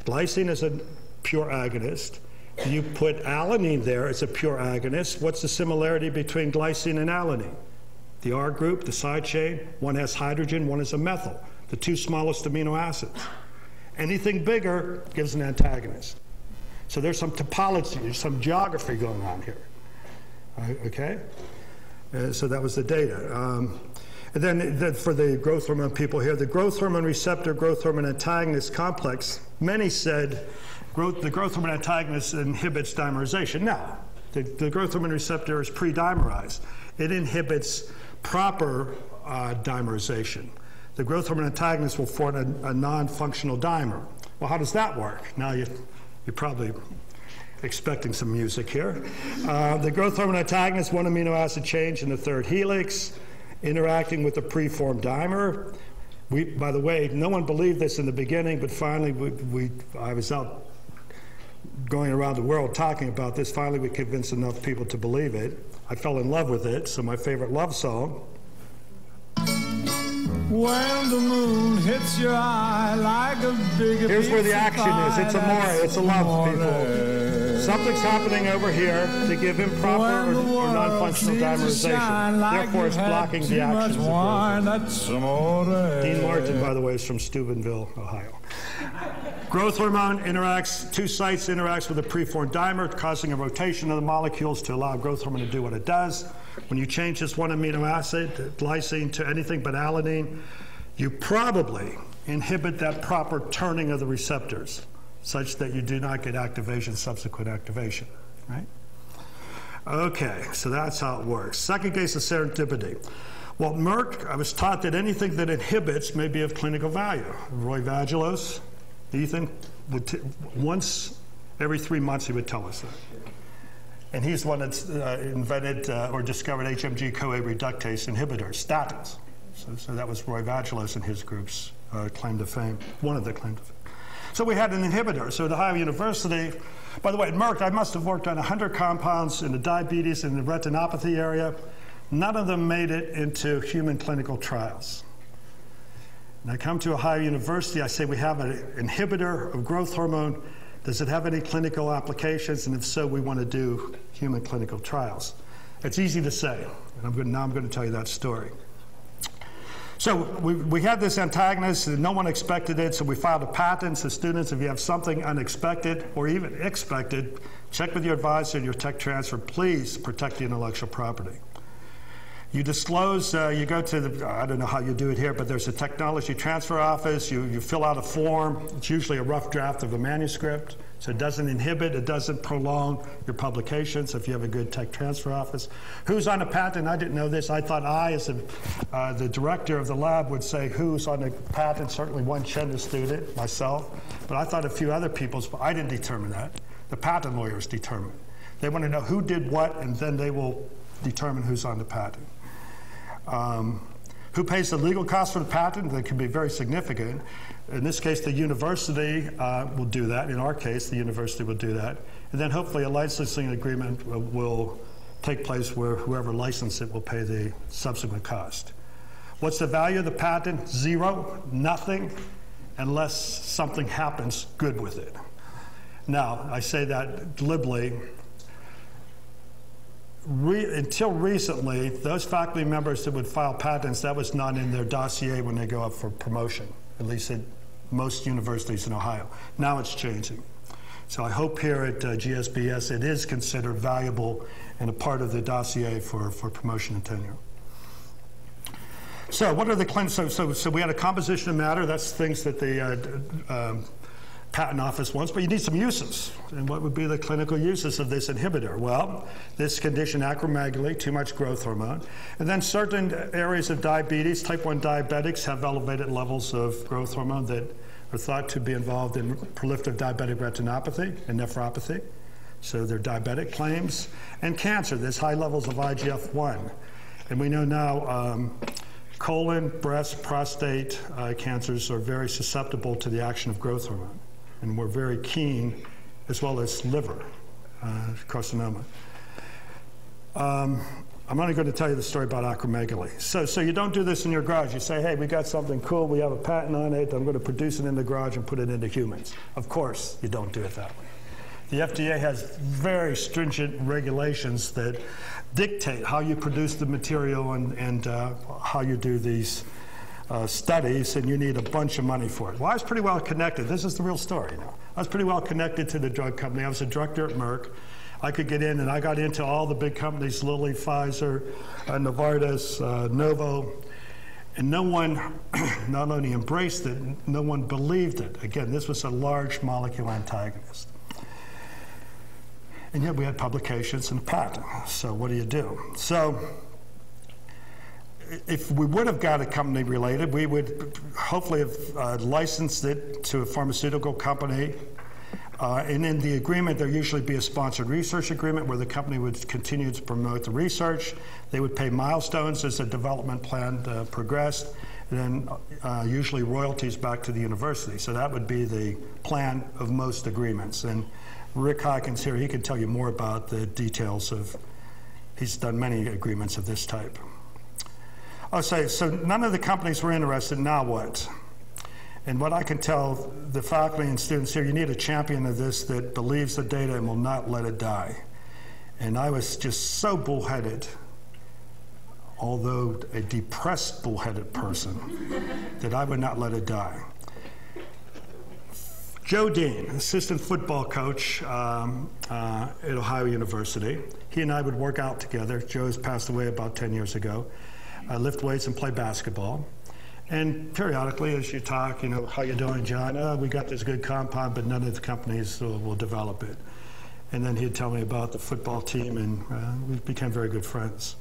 Glycine is a pure agonist. You put alanine there, it's a pure agonist. What's the similarity between glycine and alanine? The R group, the side chain, one has hydrogen, one is a methyl, the two smallest amino acids. Anything bigger gives an antagonist. So there's some topology, there's some geography going on here. Okay? Uh, so that was the data. Um, And then the, for the growth hormone people here, the growth hormone receptor, growth hormone antagonist complex, many said growth, the growth hormone antagonist inhibits dimerization. Now, the, the growth hormone receptor is pre-dimerized. It inhibits proper uh, dimerization. The growth hormone antagonist will form a, a non-functional dimer. Well, how does that work? Now you, you're probably expecting some music here. Uh, the growth hormone antagonist, one amino acid change in the third helix, interacting with the preformed dimer. We, by the way, no one believed this in the beginning, but finally, we, we, I was out going around the world talking about this. Finally, we convinced enough people to believe it. I fell in love with it, so my favorite love song. When the moon hits your eye like a big Here's where the action is. It's amore. It's a love, people. Something's happening over here to give improper or, or non-functional seems to shine dimerization. like Therefore, it's blocking the much actions of growth. wine. Dean Martin, by the way, is from Steubenville, Ohio. Growth hormone interacts, two sites interacts with a preformed dimer, causing a rotation of the molecules to allow growth hormone to do what it does. When you change this one amino acid, glycine, to anything but alanine, you probably inhibit that proper turning of the receptors such that you do not get activation, subsequent activation, right? Okay, so that's how it works. Second case of serendipity. Well, Merck, I was taught that anything that inhibits may be of clinical value. Roy Vagelos, Ethan, once every three months he would tell us that. And he's the one that uh, invented uh, or discovered HMG CoA reductase inhibitors, statins. So, so that was Roy Vagelos and his group's uh, claim to fame, one of the claims to fame. So we had an inhibitor. So at Ohio University, by the way, at Merck, I must have worked on 100 compounds in the diabetes and the retinopathy area. None of them made it into human clinical trials. And I come to Ohio University, I say we have an inhibitor of growth hormone. Does it have any clinical applications? And if so, we want to do human clinical trials. It's easy to say, and I'm going, now I'm going to tell you that story. So we, we had this antagonist, and no one expected it, so we filed a patent. So students, if you have something unexpected or even expected, check with your advisor and your tech transfer. Please protect the intellectual property. You disclose, uh, you go to the, I don't know how you do it here, but there's a technology transfer office. You, you fill out a form. It's usually a rough draft of a manuscript. So it doesn't inhibit, it doesn't prolong your publications if you have a good tech transfer office. Who's on a patent? I didn't know this. I thought I, as a, uh, the director of the lab, would say who's on the patent. Certainly one Chenda student, myself. But I thought a few other people's, but I didn't determine that. The patent lawyers determine. They want to know who did what, and then they will determine who's on the patent. Um, who pays the legal costs for the patent? That can be very significant. In this case, the university uh, will do that. In our case, the university will do that. And then hopefully a licensing agreement will, will take place where whoever licensed it will pay the subsequent cost. What's the value of the patent? Zero, nothing, unless something happens good with it. Now, I say that glibly Re, until recently, those faculty members that would file patents, that was not in their dossier when they go up for promotion, at least at most universities in Ohio. Now it's changing. So I hope here at uh, GSBS it is considered valuable and a part of the dossier for, for promotion and tenure. So what are the claims? So, so, so we had a composition of matter. That's things that the uh, um, patent office wants, but you need some uses. And what would be the clinical uses of this inhibitor? Well, this condition, acromegaly, too much growth hormone. And then certain areas of diabetes, type 1 diabetics have elevated levels of growth hormone that are thought to be involved in proliferative diabetic retinopathy and nephropathy. So they're diabetic claims. And cancer, there's high levels of IGF 1. And we know now um, colon, breast, prostate uh, cancers are very susceptible to the action of growth hormone and we're very keen, as well as liver uh, carcinoma. Um, I'm only going to tell you the story about acromegaly. So, so you don't do this in your garage. You say, hey, we got something cool, we have a patent on it, I'm going to produce it in the garage and put it into humans. Of course, you don't do it that way. The FDA has very stringent regulations that dictate how you produce the material and, and uh, how you do these uh, studies, and you need a bunch of money for it. Well, I was pretty well connected. This is the real story now. I was pretty well connected to the drug company. I was a director at Merck. I could get in, and I got into all the big companies Lilly, Pfizer, uh, Novartis, uh, Novo. And no one [clears throat] not only embraced it, no one believed it. Again, this was a large molecule antagonist. And yet we had publications and patent. So what do you do? So if we would have got a company related, we would hopefully have uh, licensed it to a pharmaceutical company. Uh, and in the agreement, there usually be a sponsored research agreement where the company would continue to promote the research. They would pay milestones as the development plan uh, progressed, and then uh, usually royalties back to the university. So that would be the plan of most agreements. And Rick Hawkins here, he can tell you more about the details of, he's done many agreements of this type. I'll say, so none of the companies were interested, now what? And what I can tell the faculty and students here, you need a champion of this that believes the data and will not let it die. And I was just so bullheaded, although a depressed bullheaded person, [laughs] that I would not let it die. Joe Dean, assistant football coach um, uh, at Ohio University. He and I would work out together. Joe has passed away about 10 years ago. I lift weights and play basketball. And periodically, as you talk, you know, how you doing, John? Oh, we got this good compound, but none of the companies will, will develop it. And then he'd tell me about the football team, and uh, we became very good friends.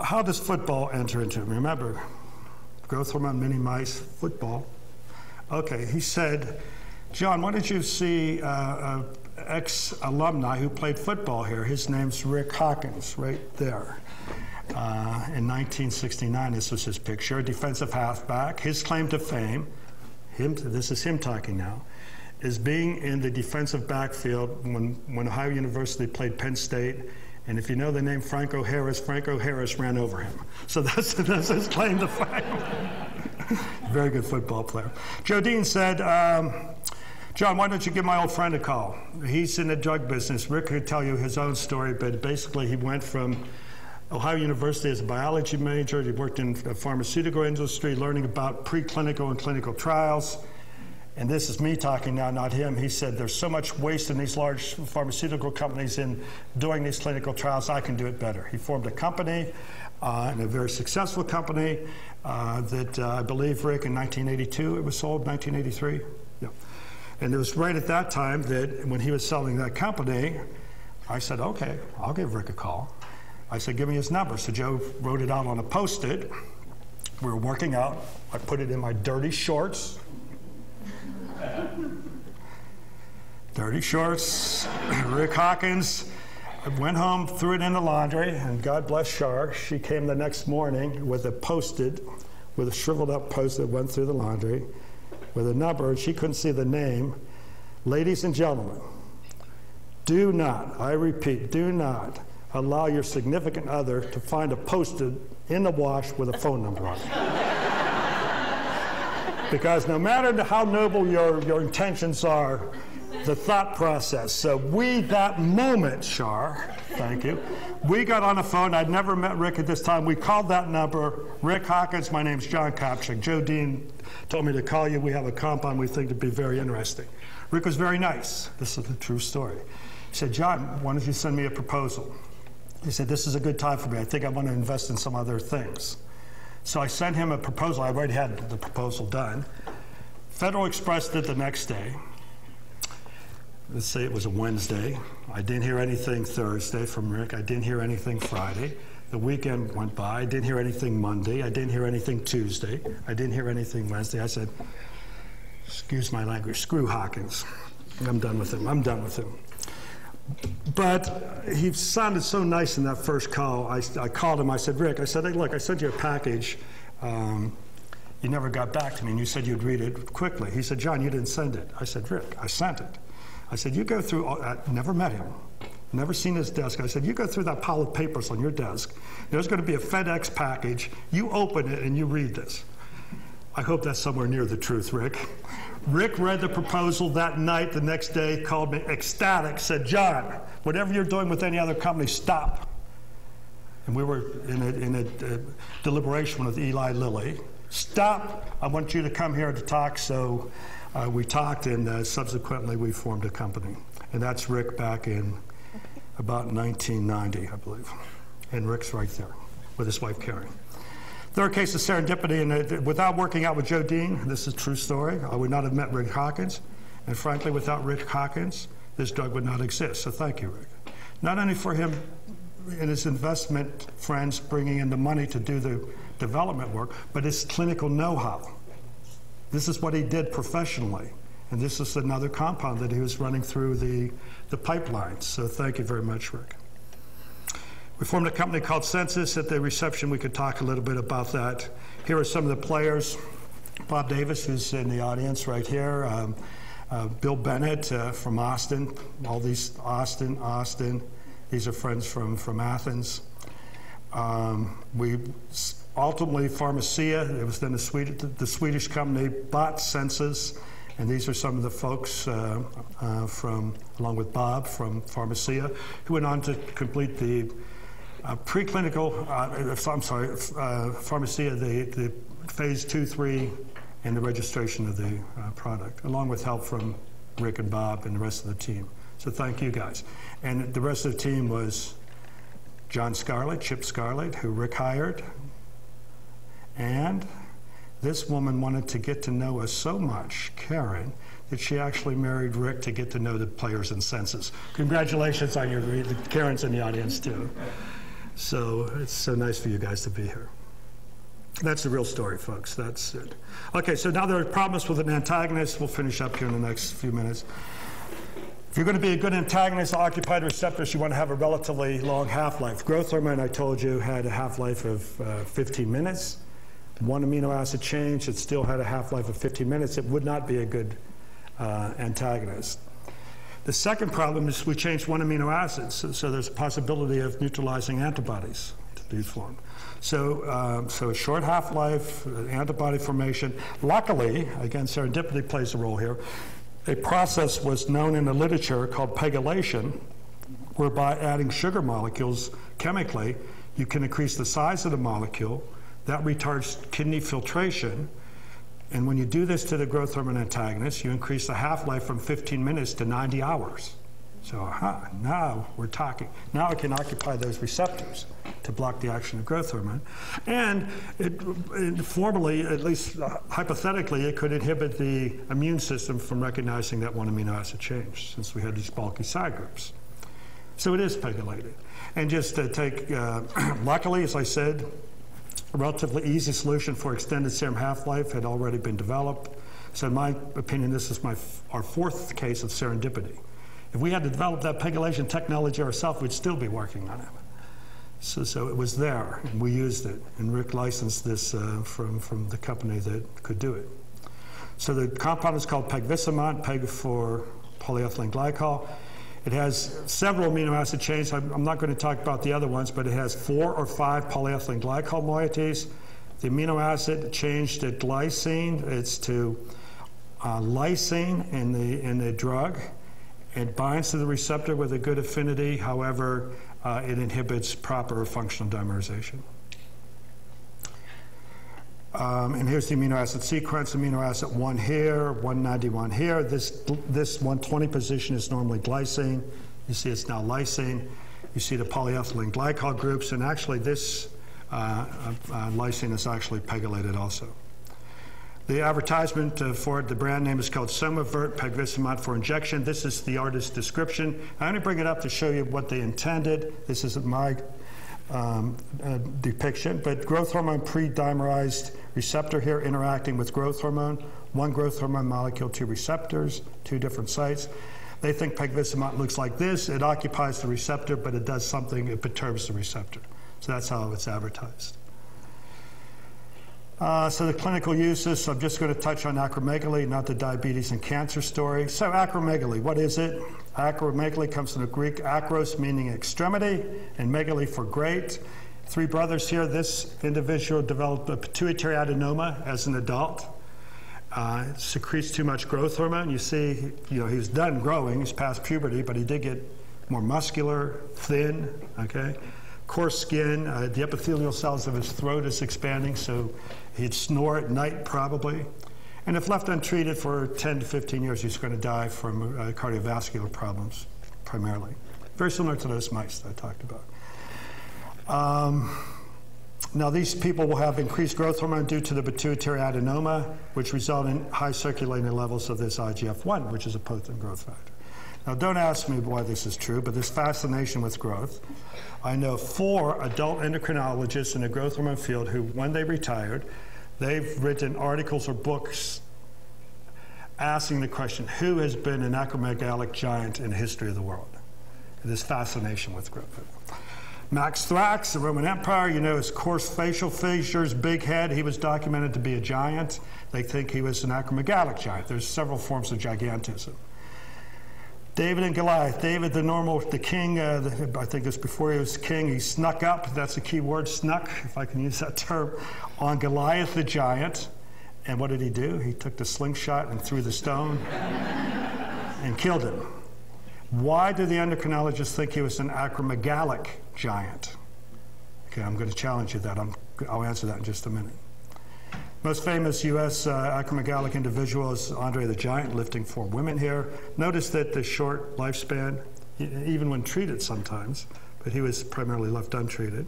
How does football enter into it? Remember, growth hormone, mini mice, football. Okay, he said, John, why did you see uh, ex alumni who played football here? His name's Rick Hawkins, right there. Uh, in 1969, this was his picture, defensive halfback. His claim to fame, him, this is him talking now, is being in the defensive backfield when, when Ohio University played Penn State. And if you know the name Franco Harris, Franco Harris ran over him. So [laughs] that's, that's his claim to fame. [laughs] Very good football player. Joe Dean said, um, John, why don't you give my old friend a call? He's in the drug business. Rick could tell you his own story, but basically he went from Ohio University as a biology major. He worked in the pharmaceutical industry, learning about preclinical and clinical trials. And this is me talking now, not him. He said, There's so much waste in these large pharmaceutical companies in doing these clinical trials, I can do it better. He formed a company, uh, and a very successful company uh, that uh, I believe, Rick, in 1982 it was sold, 1983? Yeah. And it was right at that time that when he was selling that company, I said, Okay, I'll give Rick a call. I said, Give me his number. So Joe wrote it out on a post it. We were working out. I put it in my dirty shorts. dirty shorts. [coughs] Rick Hawkins. I went home, threw it in the laundry, and God bless Shar. She came the next morning with a post it, with a shriveled up post that went through the laundry, with a number, and she couldn't see the name. Ladies and gentlemen, do not, I repeat, do not allow your significant other to find a post-it in the wash with a phone number on it. because no matter how noble your, your intentions are, the thought process. So we, that moment, Shar, thank you, we got on the phone. I'd never met Rick at this time. We called that number. Rick Hawkins, my name's John Kopchik. Joe Dean told me to call you. We have a compound we think would be very interesting. Rick was very nice. This is a true story. He said, John, why don't you send me a proposal? He said, This is a good time for me. I think I want to invest in some other things. So I sent him a proposal. I already had the proposal done. Federal Express did the next day. Let's say it was a Wednesday. I didn't hear anything Thursday from Rick. I didn't hear anything Friday. The weekend went by. I didn't hear anything Monday. I didn't hear anything Tuesday. I didn't hear anything Wednesday. I said, excuse my language, screw Hawkins. I'm done with him. I'm done with him. But he sounded so nice in that first call. I, I called him. I said, Rick, I said, hey, look, I sent you a package. Um, you never got back to me, and you said you'd read it quickly. He said, John, you didn't send it. I said, Rick, I sent it. I said, you go through, all, I never met him, never seen his desk. I said, you go through that pile of papers on your desk. There's going to be a FedEx package. You open it and you read this. I hope that's somewhere near the truth, Rick. Rick read the proposal that night. The next day, called me ecstatic, said, John, whatever you're doing with any other company, stop. And we were in a, in a uh, deliberation with Eli Lilly. Stop. I want you to come here to talk. So uh, we talked, and uh, subsequently we formed a company. And that's Rick back in about 1990, I believe. And Rick's right there with his wife, Karen. Third case of serendipity, and without working out with Joe Dean, this is a true story, I would not have met Rick Hawkins. And frankly, without Rick Hawkins, this drug would not exist. So thank you, Rick. Not only for him and his investment friends bringing in the money to do the development work, but his clinical know how. This is what he did professionally. And this is another compound that he was running through the, the pipeline. So thank you very much, Rick. We formed a company called Census. At the reception, we could talk a little bit about that. Here are some of the players. Bob Davis, who's in the audience right here. Um, uh, Bill Bennett uh, from Austin. All these, Austin, Austin. These are friends from, from Athens. Um, we ultimately, Pharmacia, it was then the, Swedish, the Swedish company, bought Census. And these are some of the folks uh, uh, from, along with Bob from Pharmacia, who went on to complete the uh, preclinical, uh, I'm sorry, uh, Pharmacia, the, the phase two, three, and the registration of the uh, product, along with help from Rick and Bob and the rest of the team. So thank you guys. And the rest of the team was John Scarlett, Chip Scarlett, who Rick hired, and this woman wanted to get to know us so much, Karen, that she actually married Rick to get to know the players and senses. Congratulations on your, Karen's in the audience too. So it's so nice for you guys to be here. That's the real story, folks. That's it. Okay, so now there are problems with an antagonist. We'll finish up here in the next few minutes. If you're going to be a good antagonist of occupied receptors, you want to have a relatively long half-life. Growth hormone, I told you, had a half-life of uh, 15 minutes one amino acid change, it still had a half-life of 15 minutes, it would not be a good uh, antagonist. The second problem is we change one amino acid, so, so there's a possibility of neutralizing antibodies to these form. So, um, so a short half-life, uh, antibody formation. Luckily, again, serendipity plays a role here. A process was known in the literature called pegylation, whereby adding sugar molecules chemically, you can increase the size of the molecule, that retards kidney filtration. And when you do this to the growth hormone antagonist, you increase the half-life from 15 minutes to 90 hours. So aha, now we're talking. Now it can occupy those receptors to block the action of growth hormone. And it, it, formally, at least uh, hypothetically, it could inhibit the immune system from recognizing that one amino acid change, since we had these bulky side groups. So it is pegylated. And just to take, uh, [clears throat] luckily, as I said, a relatively easy solution for extended serum half-life had already been developed. So in my opinion, this is my, our fourth case of serendipity. If we had to develop that pegylation technology ourselves, we'd still be working on it. So, so it was there, and we used it. And Rick licensed this uh, from, from the company that could do it. So the compound is called pegvisomant, peg for polyethylene glycol. It has several amino acid chains. I'm not going to talk about the other ones, but it has four or five polyethylene glycol moieties. The amino acid changed to glycine. It's to uh, lysine in the, in the drug. It binds to the receptor with a good affinity. However, uh, it inhibits proper functional dimerization. Um, and here's the amino acid sequence, amino acid 1 here, 191 here. This, this 120 position is normally glycine. You see it's now lysine. You see the polyethylene glycol groups, and actually this uh, uh, uh lysine is actually pegylated also. The advertisement uh, for it, the brand name is called Somavert Pegvisomant for injection. This is the artist's description. I only bring it up to show you what they intended. This isn't my um, uh, depiction, but growth hormone pre-dimerized receptor here interacting with growth hormone, one growth hormone molecule, two receptors, two different sites. They think pegvisomant looks like this. It occupies the receptor, but it does something, it perturbs the receptor. So that's how it's advertised. Uh, so the clinical uses, so I'm just going to touch on acromegaly, not the diabetes and cancer story. So acromegaly, what is it? Acromegaly comes from the Greek acros, meaning extremity, and megaly for great. Three brothers here. This individual developed a pituitary adenoma as an adult. Uh, secretes too much growth hormone. You see, you know, he's done growing. He's past puberty, but he did get more muscular, thin. Okay, coarse skin. Uh, the epithelial cells of his throat is expanding, so he'd snore at night probably. And if left untreated for 10 to 15 years, he's going to die from uh, cardiovascular problems primarily. Very similar to those mice that I talked about. Um, Now, these people will have increased growth hormone due to the pituitary adenoma, which result in high circulating levels of this IGF-1, which is a potent growth factor. Now, don't ask me why this is true, but this fascination with growth. I know four adult endocrinologists in the growth hormone field who, when they retired, they've written articles or books asking the question, who has been an acromegalic giant in the history of the world? This fascination with growth. Max Thrax, the Roman Empire, you know his coarse facial features, big head. He was documented to be a giant. They think he was an acromegalic giant. There's several forms of gigantism. David and Goliath. David, the normal, the king, uh, the, I think it's before he was king, he snuck up, that's the key word, snuck, if I can use that term, on Goliath the giant. And what did he do? He took the slingshot and threw the stone [laughs] and killed him. Why do the endocrinologists think he was an acromegalic giant? Okay, I'm going to challenge you that. i will answer that in just a minute. Most famous U.S. Uh, acromegalic individual is Andre the Giant, lifting four women here. Notice that the short lifespan, even when treated sometimes, but he was primarily left untreated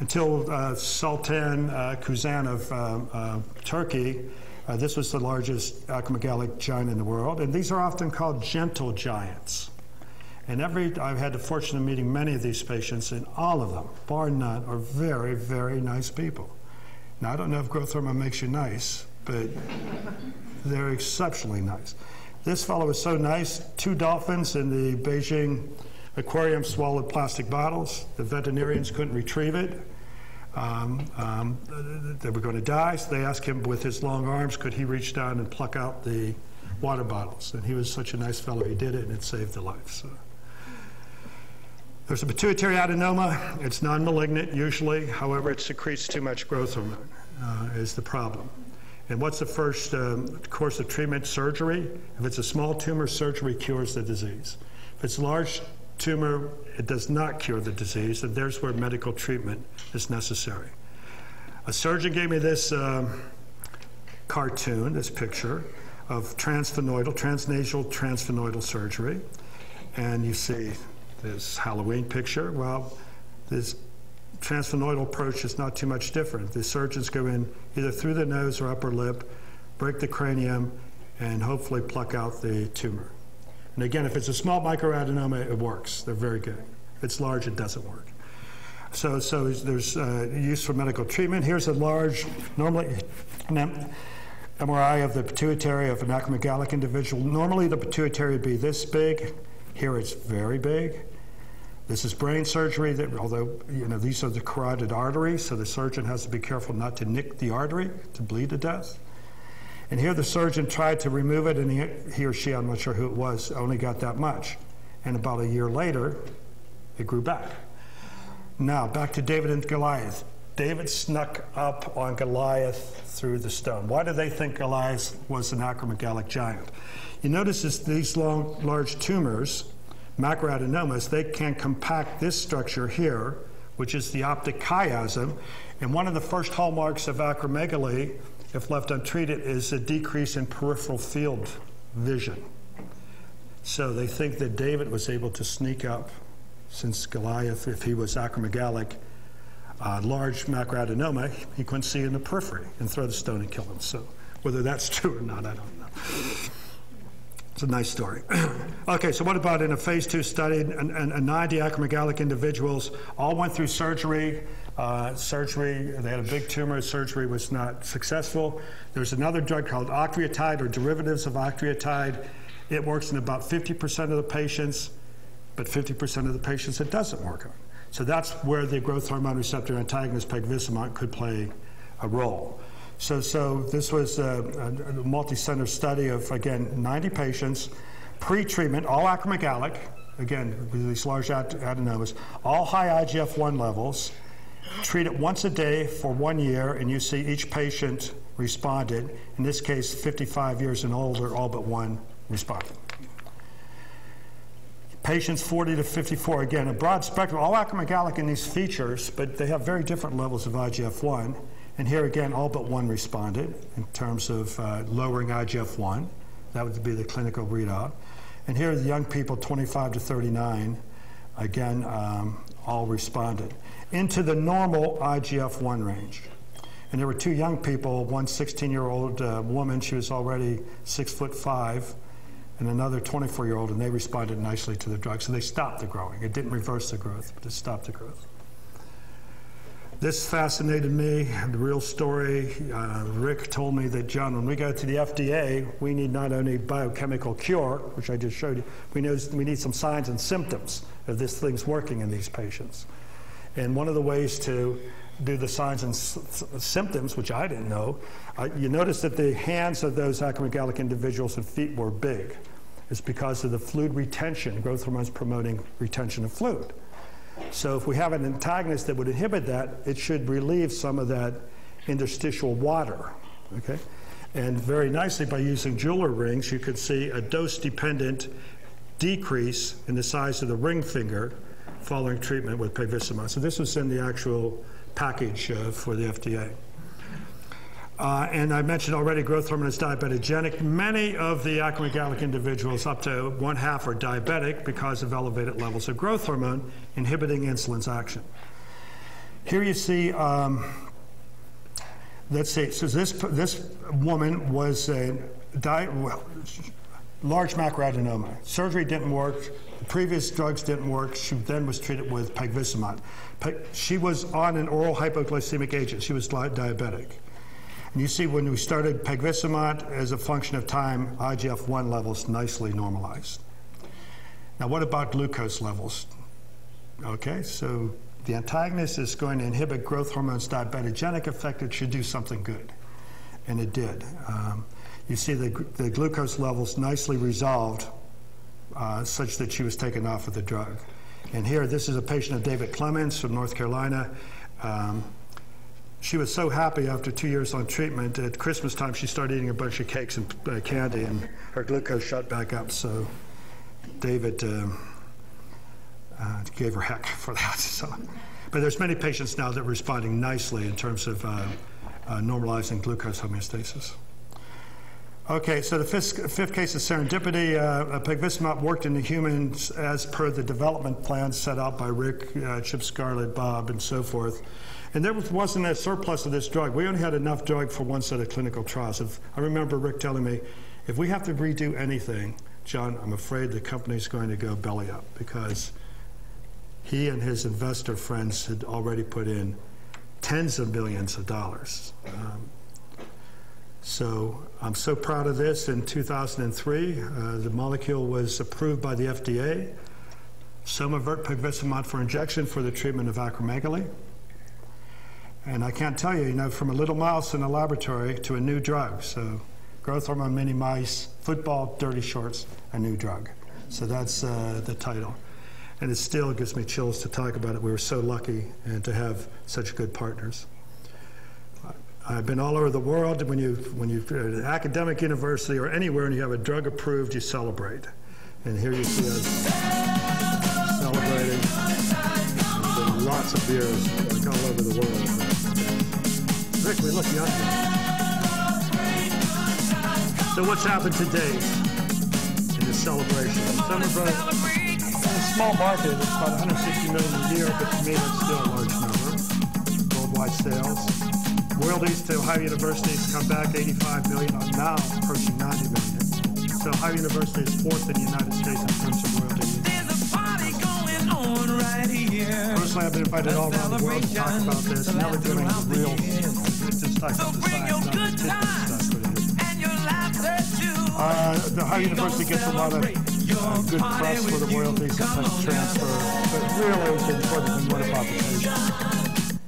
until uh, Sultan uh, Kösen of uh, uh Turkey. Uh, this was the largest acromegalic giant in the world, and these are often called gentle giants. And every I've had the fortune of meeting many of these patients, and all of them, bar none, are very, very nice people. Now I don't know if growth hormone makes you nice, but they're exceptionally nice. This fellow was so nice. Two dolphins in the Beijing aquarium swallowed plastic bottles. The veterinarians couldn't retrieve it. Um, um, they were going to die, so they asked him with his long arms, could he reach down and pluck out the water bottles? And he was such a nice fellow, he did it, and it saved the life. So. There's a pituitary adenoma. It's non-malignant usually. However, it secretes too much growth hormone uh, is the problem. And what's the first um, course of treatment? Surgery. If it's a small tumor, surgery cures the disease. If it's a large tumor, it does not cure the disease, and there's where medical treatment is necessary. A surgeon gave me this um, cartoon, this picture of transsphenoidal, transnasal transsphenoidal surgery. And you see this Halloween picture. Well, this transsphenoidal approach is not too much different. The surgeons go in either through the nose or upper lip, break the cranium, and hopefully pluck out the tumor. And again, if it's a small microadenoma, it works. They're very good. If it's large, it doesn't work. So, so there's uh, use for medical treatment. Here's a large, normally, MRI of the pituitary of an acromegalic individual. Normally, the pituitary would be this big. Here, it's very big. This is brain surgery, that, although you know these are the carotid arteries, so the surgeon has to be careful not to nick the artery to bleed to death. And here the surgeon tried to remove it, and he, he or she, I'm not sure who it was, only got that much. And about a year later, it grew back. Now, back to David and Goliath. David snuck up on Goliath threw the stone. Why do they think Goliath was an acromegalic giant? You notice these long, large tumors, macroadenomas, they can compact this structure here, which is the optic chiasm. And one of the first hallmarks of acromegaly if left untreated, is a decrease in peripheral field vision. So they think that David was able to sneak up, since Goliath, if he was acromegalic, uh, large macroadenoma, he couldn't see in the periphery and throw the stone and kill him. So whether that's [laughs] true or not, I don't know. It's a nice story. [clears throat] okay, so what about in a phase two study, and, and, 90 acromegalic individuals all went through surgery, uh, surgery, they had a big tumor, surgery was not successful. There's another drug called octreotide or derivatives of octreotide. It works in about 50% of the patients, but 50% of the patients it doesn't work on. So that's where the growth hormone receptor antagonist pegvisomant could play a role. So, so this was a, a multi-center study of, again, 90 patients, pre-treatment, all acromegalic, again, these large adenomas, all high IGF-1 levels, treat it once a day for one year, and you see each patient responded. In this case, 55 years and older, all but one responded. Patients 40 to 54, again, a broad spectrum, all acromegalic in these features, but they have very different levels of IGF-1. And here again, all but one responded in terms of uh, lowering IGF-1. That would be the clinical readout. And here are the young people, 25 to 39, again, um, all responded into the normal IGF 1 range. And there were two young people, one 16 year old uh, woman, she was already six foot five, and another 24 year old, and they responded nicely to the drug. So they stopped the growing. It didn't reverse the growth, but it stopped the growth. This fascinated me, the real story. Uh, Rick told me that, John, when we go to the FDA, we need not only biochemical cure, which I just showed you, we, know, we need some signs and symptoms of this thing's working in these patients. And one of the ways to do the signs and symptoms, which I didn't know, you notice that the hands of those acromegalic individuals and feet were big. It's because of the fluid retention, growth hormones promoting retention of fluid. So if we have an antagonist that would inhibit that, it should relieve some of that interstitial water. Okay? And very nicely, by using jeweler rings, you could see a dose-dependent decrease in the size of the ring finger following treatment with pegvisomant. So this was in the actual package uh, for the FDA. Uh, and I mentioned already growth hormone is diabetogenic. Many of the acromegalic individuals, up to one half, are diabetic because of elevated levels of growth hormone inhibiting insulin's action. Here you see, um, let's see, so this, this woman was a di- well, large macroadenoma. Surgery didn't work. The previous drugs didn't work. She then was treated with pegvisomant. Pe- she was on an oral hypoglycemic agent. She was diabetic. And you see when we started pegvisomant, as a function of time, IGF-1 levels nicely normalized. Now what about glucose levels? Okay, so the antagonist is going to inhibit growth hormone's diabetogenic effect. It should do something good. And it did. Um, you see the, the glucose levels nicely resolved uh, such that she was taken off of the drug. And here, this is a patient of David Clemmons from North Carolina. Um, she was so happy after two years on treatment. At Christmas time, she started eating a bunch of cakes and uh, candy, and her glucose shot back up. So David uh, uh, gave her heck for that. [laughs] So, but there's many patients now that are responding nicely in terms of uh, uh, normalizing glucose homeostasis. Okay, so the fifth, fifth case of serendipity, uh, pegvisomant worked in the humans as per the development plan set out by Rick, uh, Chip Scarlett, Bob, and so forth. And there wasn't a surplus of this drug. We only had enough drug for one set of clinical trials. If, I remember Rick telling me, if we have to redo anything, John, I'm afraid the company's going to go belly up because he and his investor friends had already put in tens of millions of dollars. Um, so I'm so proud of this. In 2003, uh, the molecule was approved by the FDA, Somavert pegvisomant for injection for the treatment of acromegaly. And I can't tell you, you know, from a little mouse in a laboratory to a new drug. So growth hormone mini mice, football, dirty shorts, a new drug. So that's uh, the title. And it still gives me chills to talk about it. We were so lucky and to have such good partners. I've been all over the world. When you when you at an academic university or anywhere and you have a drug approved, you celebrate. And here you see us celebrating. Lots of beers like all over the world. We look young. So what's happened today in this celebration? Somavert, a small market. It's about 160 million a year, but to me that's still a large number. Worldwide sales. Royalties to Ohio University has come back 85 million, now approaching 90 million. So Ohio University is fourth in the United States in terms of royalties. Right Personally, I've been invited all around the world to talk about this, never doing real, just talk about the science, not just tidbit stuff. Uh, the Ohio University gets a lot of uh, good press for the royalties and transfer, but really it's important than what about the patient.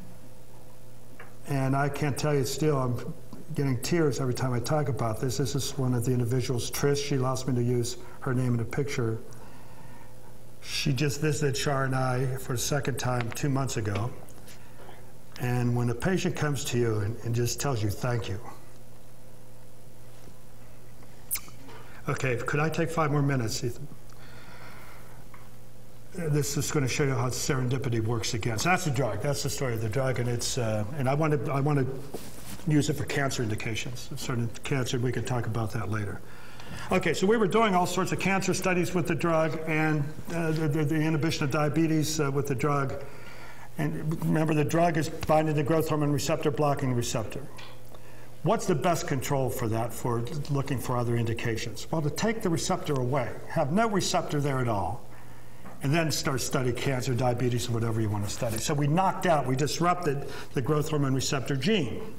And I can't tell you still, I'm getting tears every time I talk about this. This is one of the individuals, Trish. She allows me to use her name in the picture. She just visited Char and I for the second time two months ago. And when a patient comes to you and, and just tells you thank you, Okay, could I take five more minutes, Ethan? this is going to show you how serendipity works again. So that's the drug. That's the story of the drug, and it's uh, and I want to I want to use it for cancer indications. Certain cancer, we can talk about that later. Okay, so we were doing all sorts of cancer studies with the drug and uh, the, the, inhibition of diabetes uh, with the drug. And remember, the drug is binding the growth hormone receptor, blocking receptor. What's the best control for that, for looking for other indications? Well, to take the receptor away, have no receptor there at all, and then start studying cancer, diabetes, or whatever you want to study. So we knocked out, we disrupted the growth hormone receptor gene.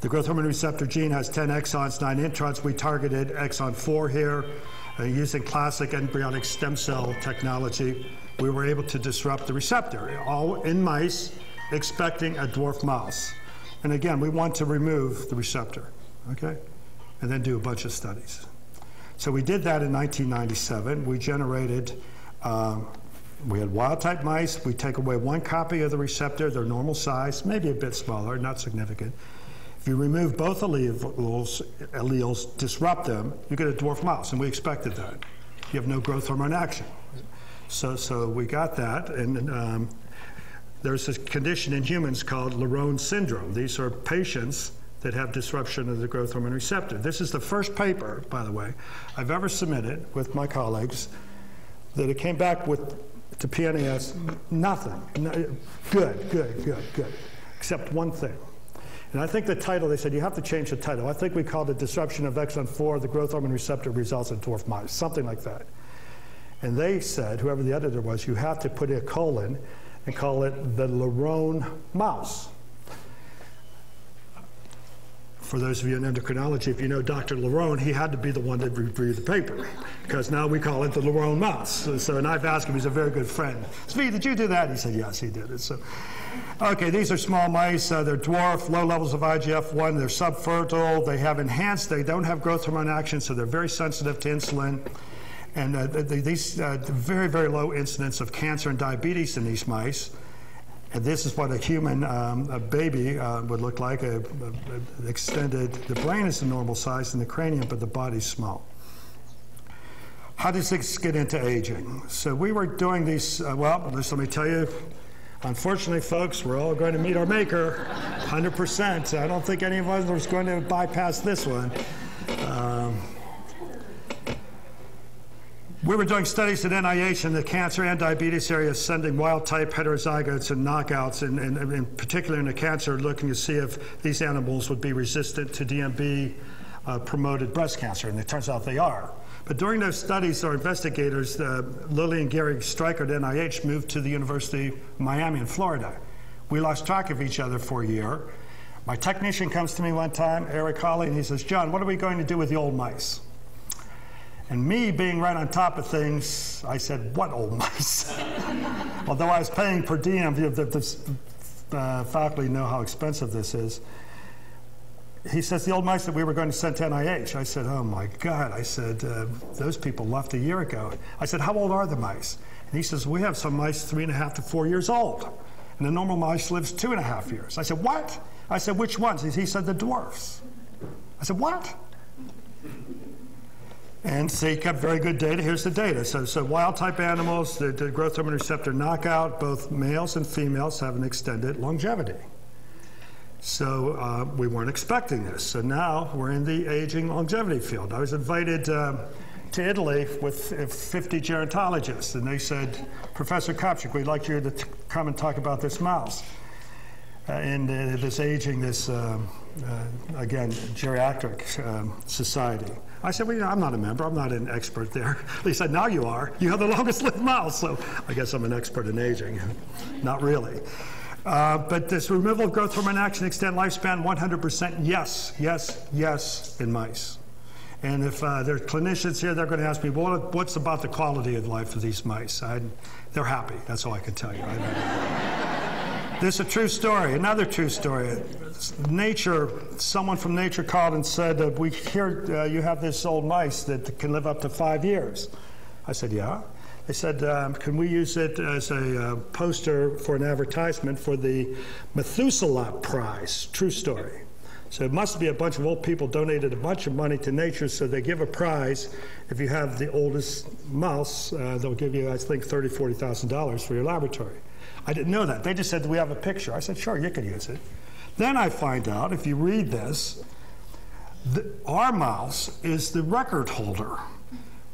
The growth hormone receptor gene has 10 exons, 9 introns. We targeted exon 4 here. Uh, using classic embryonic stem cell technology, we were able to disrupt the receptor, all in mice, expecting a dwarf mouse. And again, we want to remove the receptor, okay? And then do a bunch of studies. So we did that in 1997. We generated, um, we had wild type mice. We take away one copy of the receptor, their normal size, maybe a bit smaller, not significant. If you remove both alleles, alleles, disrupt them, you get a dwarf mouse, and we expected that. You have no growth hormone action. So, so we got that, and um, there's a condition in humans called Laron syndrome. These are patients that have disruption of the growth hormone receptor. This is the first paper, by the way, I've ever submitted with my colleagues that it came back with to PNAS nothing. No, good, good, good, good, except one thing. And I think the title, they said, you have to change the title. I think we called it Disruption of Exon 4, the growth hormone receptor results in dwarf mice, something like that. And they said, whoever the editor was, you have to put a colon and call it the Laron mouse. For those of you in endocrinology, if you know Dr. Laron, he had to be the one that review the paper because now we call it the Laron mouse. So, so, and I've asked him, he's a very good friend. Zvi, did you do that? He said, yes, he did it. So, okay, these are small mice. Uh, they're dwarf, low levels of IGF-1. They're subfertile. They have enhanced, they don't have growth hormone action, so they're very sensitive to insulin. And uh, these uh, very, very low incidence of cancer and diabetes in these mice. And this is what a human um, a baby uh, would look like, a, a, extended, the brain is the normal size in the cranium, but the body's small. How does this get into aging? So we were doing these, uh, well, just let me tell you, unfortunately, folks, we're all going to meet our maker, 100%. I don't think any of us is going to bypass this one. Um, we were doing studies at NIH in the cancer and diabetes area, sending wild type heterozygotes and knockouts, and, and, and in particular in the cancer, looking to see if these animals would be resistant to DMB uh, promoted breast cancer, and it turns out they are. But during those studies, our investigators, uh, Lily and Gary Streicher at NIH, moved to the University of Miami in Florida. We lost track of each other for a year. My technician comes to me one time, Eric Holly, and he says, John, what are we going to do with the old mice? And me being right on top of things, I said, What old mice? [laughs] Although I was paying per diem, the, the, the uh, faculty know how expensive this is. He says, The old mice that we were going to send to NIH. I said, Oh my God. I said, uh, Those people left a year ago. I said, How old are the mice? And he says, We have some mice three and a half to four years old. And the normal mice lives two and a half years. I said, What? I said, Which ones? He said, The dwarfs. I said, What? And so he kept very good data. Here's the data. So, so wild type animals, the, the growth hormone receptor knockout, both males and females have an extended longevity. So uh, we weren't expecting this. So now we're in the aging longevity field. I was invited uh, to Italy with 50 gerontologists, and they said, Professor Kopchik, we'd like you to come and talk about this mouse. Uh, in uh, this aging, this, uh, uh, again, geriatric um, society. I said, well, you know, I'm not a member. I'm not an expert there. [laughs] They said, now you are. You have the [laughs] longest lived mouse. So I guess I'm an expert in aging. [laughs] not really. Uh, but this removal of growth hormone action extend lifespan 100% yes, yes, yes in mice. And if uh, there are clinicians here, they're going to ask me, well, what's about the quality of life of these mice? I, they're happy. That's all I can tell you. This is a true story. Another true story. Nature, someone from Nature called and said, uh, we hear uh, you have this old mice that can live up to five years. I said, yeah. They said, um, can we use it as a uh, poster for an advertisement for the Methuselah Prize? True story. So it must be a bunch of old people donated a bunch of money to nature, so they give a prize. If you have the oldest mouse, uh, they'll give you, I think, $30,000, $40,000 for your laboratory. I didn't know that. They just said, we have a picture? I said, sure, you can use it. Then I find out, if you read this, The, our mouse is the record holder.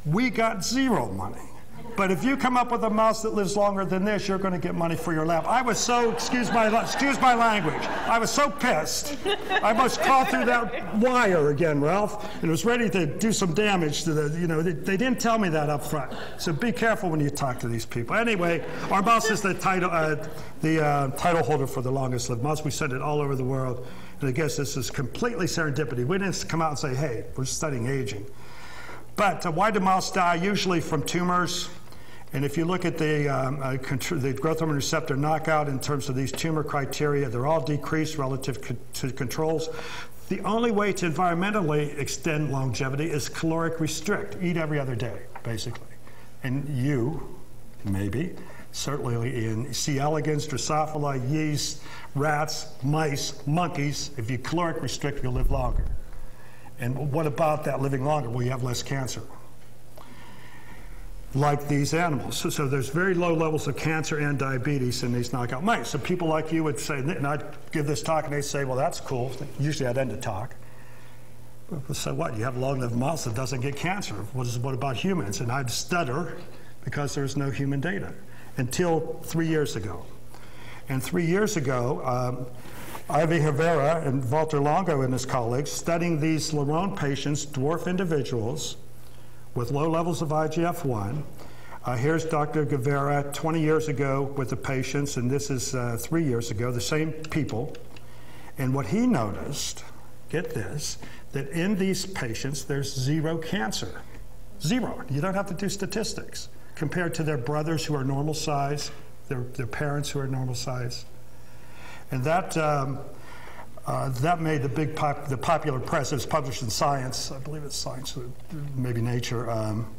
We got zero money. But if you come up with a mouse that lives longer than this, you're going to get money for your lab. I was so, excuse my, excuse my language, I was so pissed. I must crawled through that wire again, Ralph, and was ready to do some damage to the, you know, they, they didn't tell me that up front. So be careful when you talk to these people. Anyway, our mouse is the title, uh, the uh, title holder for the longest lived mouse. We send it all over the world. And I guess this is completely serendipity. We didn't come out and say, hey, we're studying aging. But uh, why do mice die? Usually from tumors. And if you look at the, um, uh, the growth hormone receptor knockout in terms of these tumor criteria, they're all decreased relative co to controls. The only way to environmentally extend longevity is caloric restrict, eat every other day, basically. And you, maybe, certainly in C. elegans, Drosophila, yeast, rats, mice, monkeys, if you caloric restrict, you'll live longer. And what about that living longer? Well, you have less cancer like these animals. So, so, there's very low levels of cancer and diabetes in these knockout mice. So people like you would say, and I'd give this talk and they'd say, well, that's cool. Usually I'd end the talk. So what? You have a long-lived mouse that doesn't get cancer. What, is, what about humans? And I'd stutter because there's no human data until three years ago. And three years ago, um, Ivy Rivera and Walter Longo and his colleagues studying these Laron patients, dwarf individuals, with low levels of IGF 1. Uh, here's Dr. Guevara 20 years ago with the patients, and this is uh, three years ago, the same people. And what he noticed, get this, that in these patients there's zero cancer. Zero. You don't have to do statistics compared to their brothers who are normal size, their, their parents who are normal size. And that, um, uh, that made the big pop, the popular press. It was published in Science, I believe it's Science, maybe Nature, um,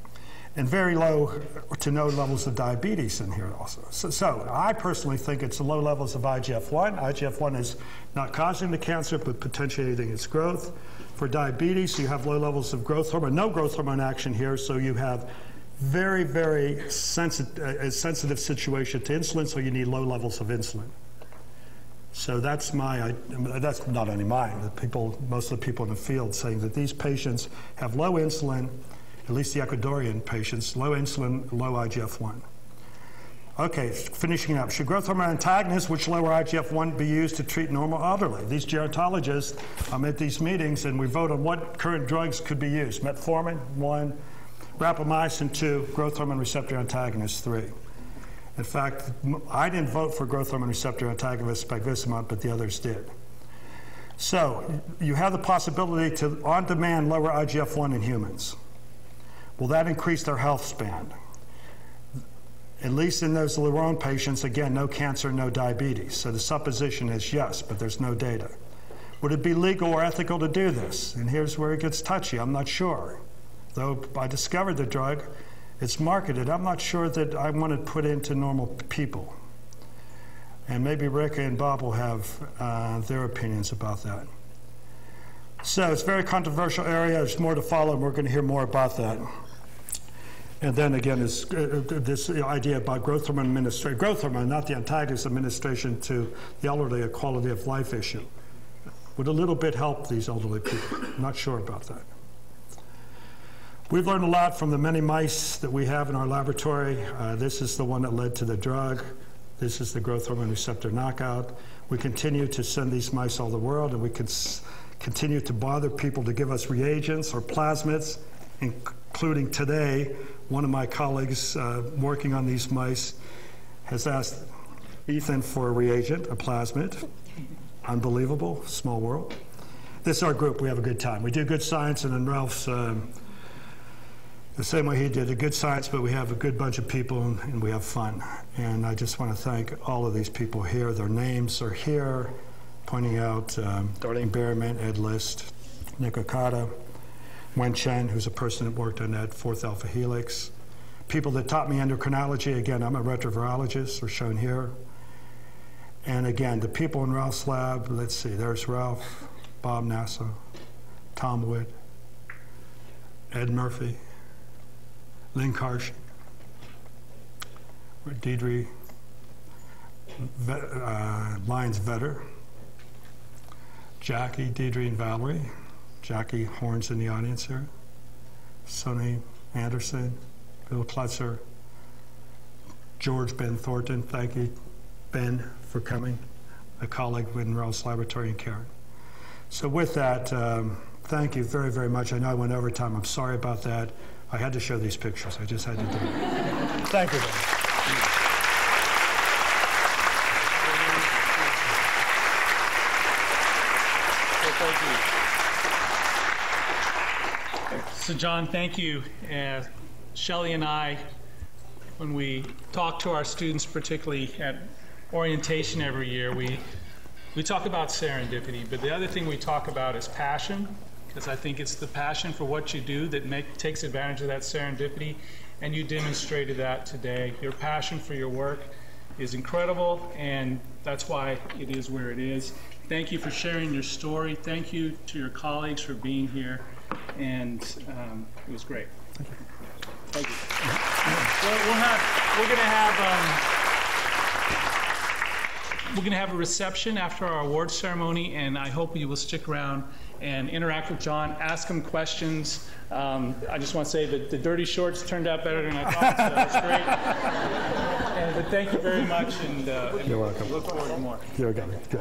and very low to no levels of diabetes in here also. So, so I personally think it's low levels of IGF-1. IGF-1 is not causing the cancer, but potentiating its growth. For diabetes, you have low levels of growth hormone, no growth hormone action here, so you have very, very sensi- uh, sensitive situation to insulin, so you need low levels of insulin. So that's my, that's not only mine, the people, most of the people in the field saying that these patients have low insulin, at least the Ecuadorian patients, low insulin, low IGF-1. Okay, finishing up. Should growth hormone antagonists, which lower IGF-1, be used to treat normal elderly? These gerontologists, I'm at these meetings and we vote on what current drugs could be used. Metformin, one. Rapamycin, two. Growth hormone receptor antagonists, three. In fact, I didn't vote for growth hormone receptor antagonist pegvisomant, but the others did. So you have the possibility to on-demand lower IGF-1 in humans. Will that increase their health span? At least in those Laron patients, again, no cancer, no diabetes. So the supposition is yes, but there's no data. Would it be legal or ethical to do this? And here's where it gets touchy. I'm not sure. Though I discovered the drug, it's marketed. I'm not sure that I want to put into normal people. And maybe Rick and Bob will have uh, their opinions about that. So it's a very controversial area. There's more to follow, and we're going to hear more about that. And then again, is uh, this idea about growth hormone administration, growth hormone, not the antagonist administration to the elderly, a quality of life issue. Would a little bit help these elderly people? I'm not sure about that. We've learned a lot from the many mice that we have in our laboratory. Uh, this is the one that led to the drug. This is the growth hormone receptor knockout. We continue to send these mice all the world, and we can continue to bother people to give us reagents or plasmids, including today. One of my colleagues uh, working on these mice has asked Ethan for a reagent, a plasmid. Unbelievable, small world. This is our group. We have a good time. We do good science, and then Ralph's. Um, the same way he did a good science, but we have a good bunch of people and, and, we have fun. And I just want to thank all of these people here. Their names are here, pointing out um, Darlene Berryman, Ed List, Nick Okada, Wen Chen, who's a person that worked on that fourth alpha helix. People that taught me endocrinology, again, I'm a retrovirologist, are shown here. And again, the people in Ralph's lab, let's see, there's Ralph, Bob Nasso, Tom Wood, Ed Murphy, Lynn Karsh, Deidre uh, Lyons Vetter, Jackie, Deidre, and Valerie, Jackie Horns in the audience here, Sonny Anderson, Bill Klutzer, George Ben Thornton, thank you, Ben, for coming, a colleague with Rose Laboratory and Karen. So with that, um, thank you very, very much. I know I went over time. I'm sorry about that. I had to show these pictures. I just had to do it. [laughs] Thank you. Ben. So, John, thank you. Uh, Shelley and I, when we talk to our students, particularly at orientation every year, we, we talk about serendipity, but the other thing we talk about is passion, because I think it's the passion for what you do that make, takes advantage of that serendipity, and you demonstrated that today. Your passion for your work is incredible, and that's why it is where it is. Thank you for sharing your story. Thank you to your colleagues for being here, and um, it was great. Thank you. Well, we'll have, we're going to have, um, we're going to have a reception after our award ceremony, and I hope you will stick around and interact with John, ask him questions. Um, I just want to say that the dirty shorts turned out better than I thought, so that's great. [laughs] And, but thank you very much, and, uh, and You're welcome. look forward to more. You're welcome. Good.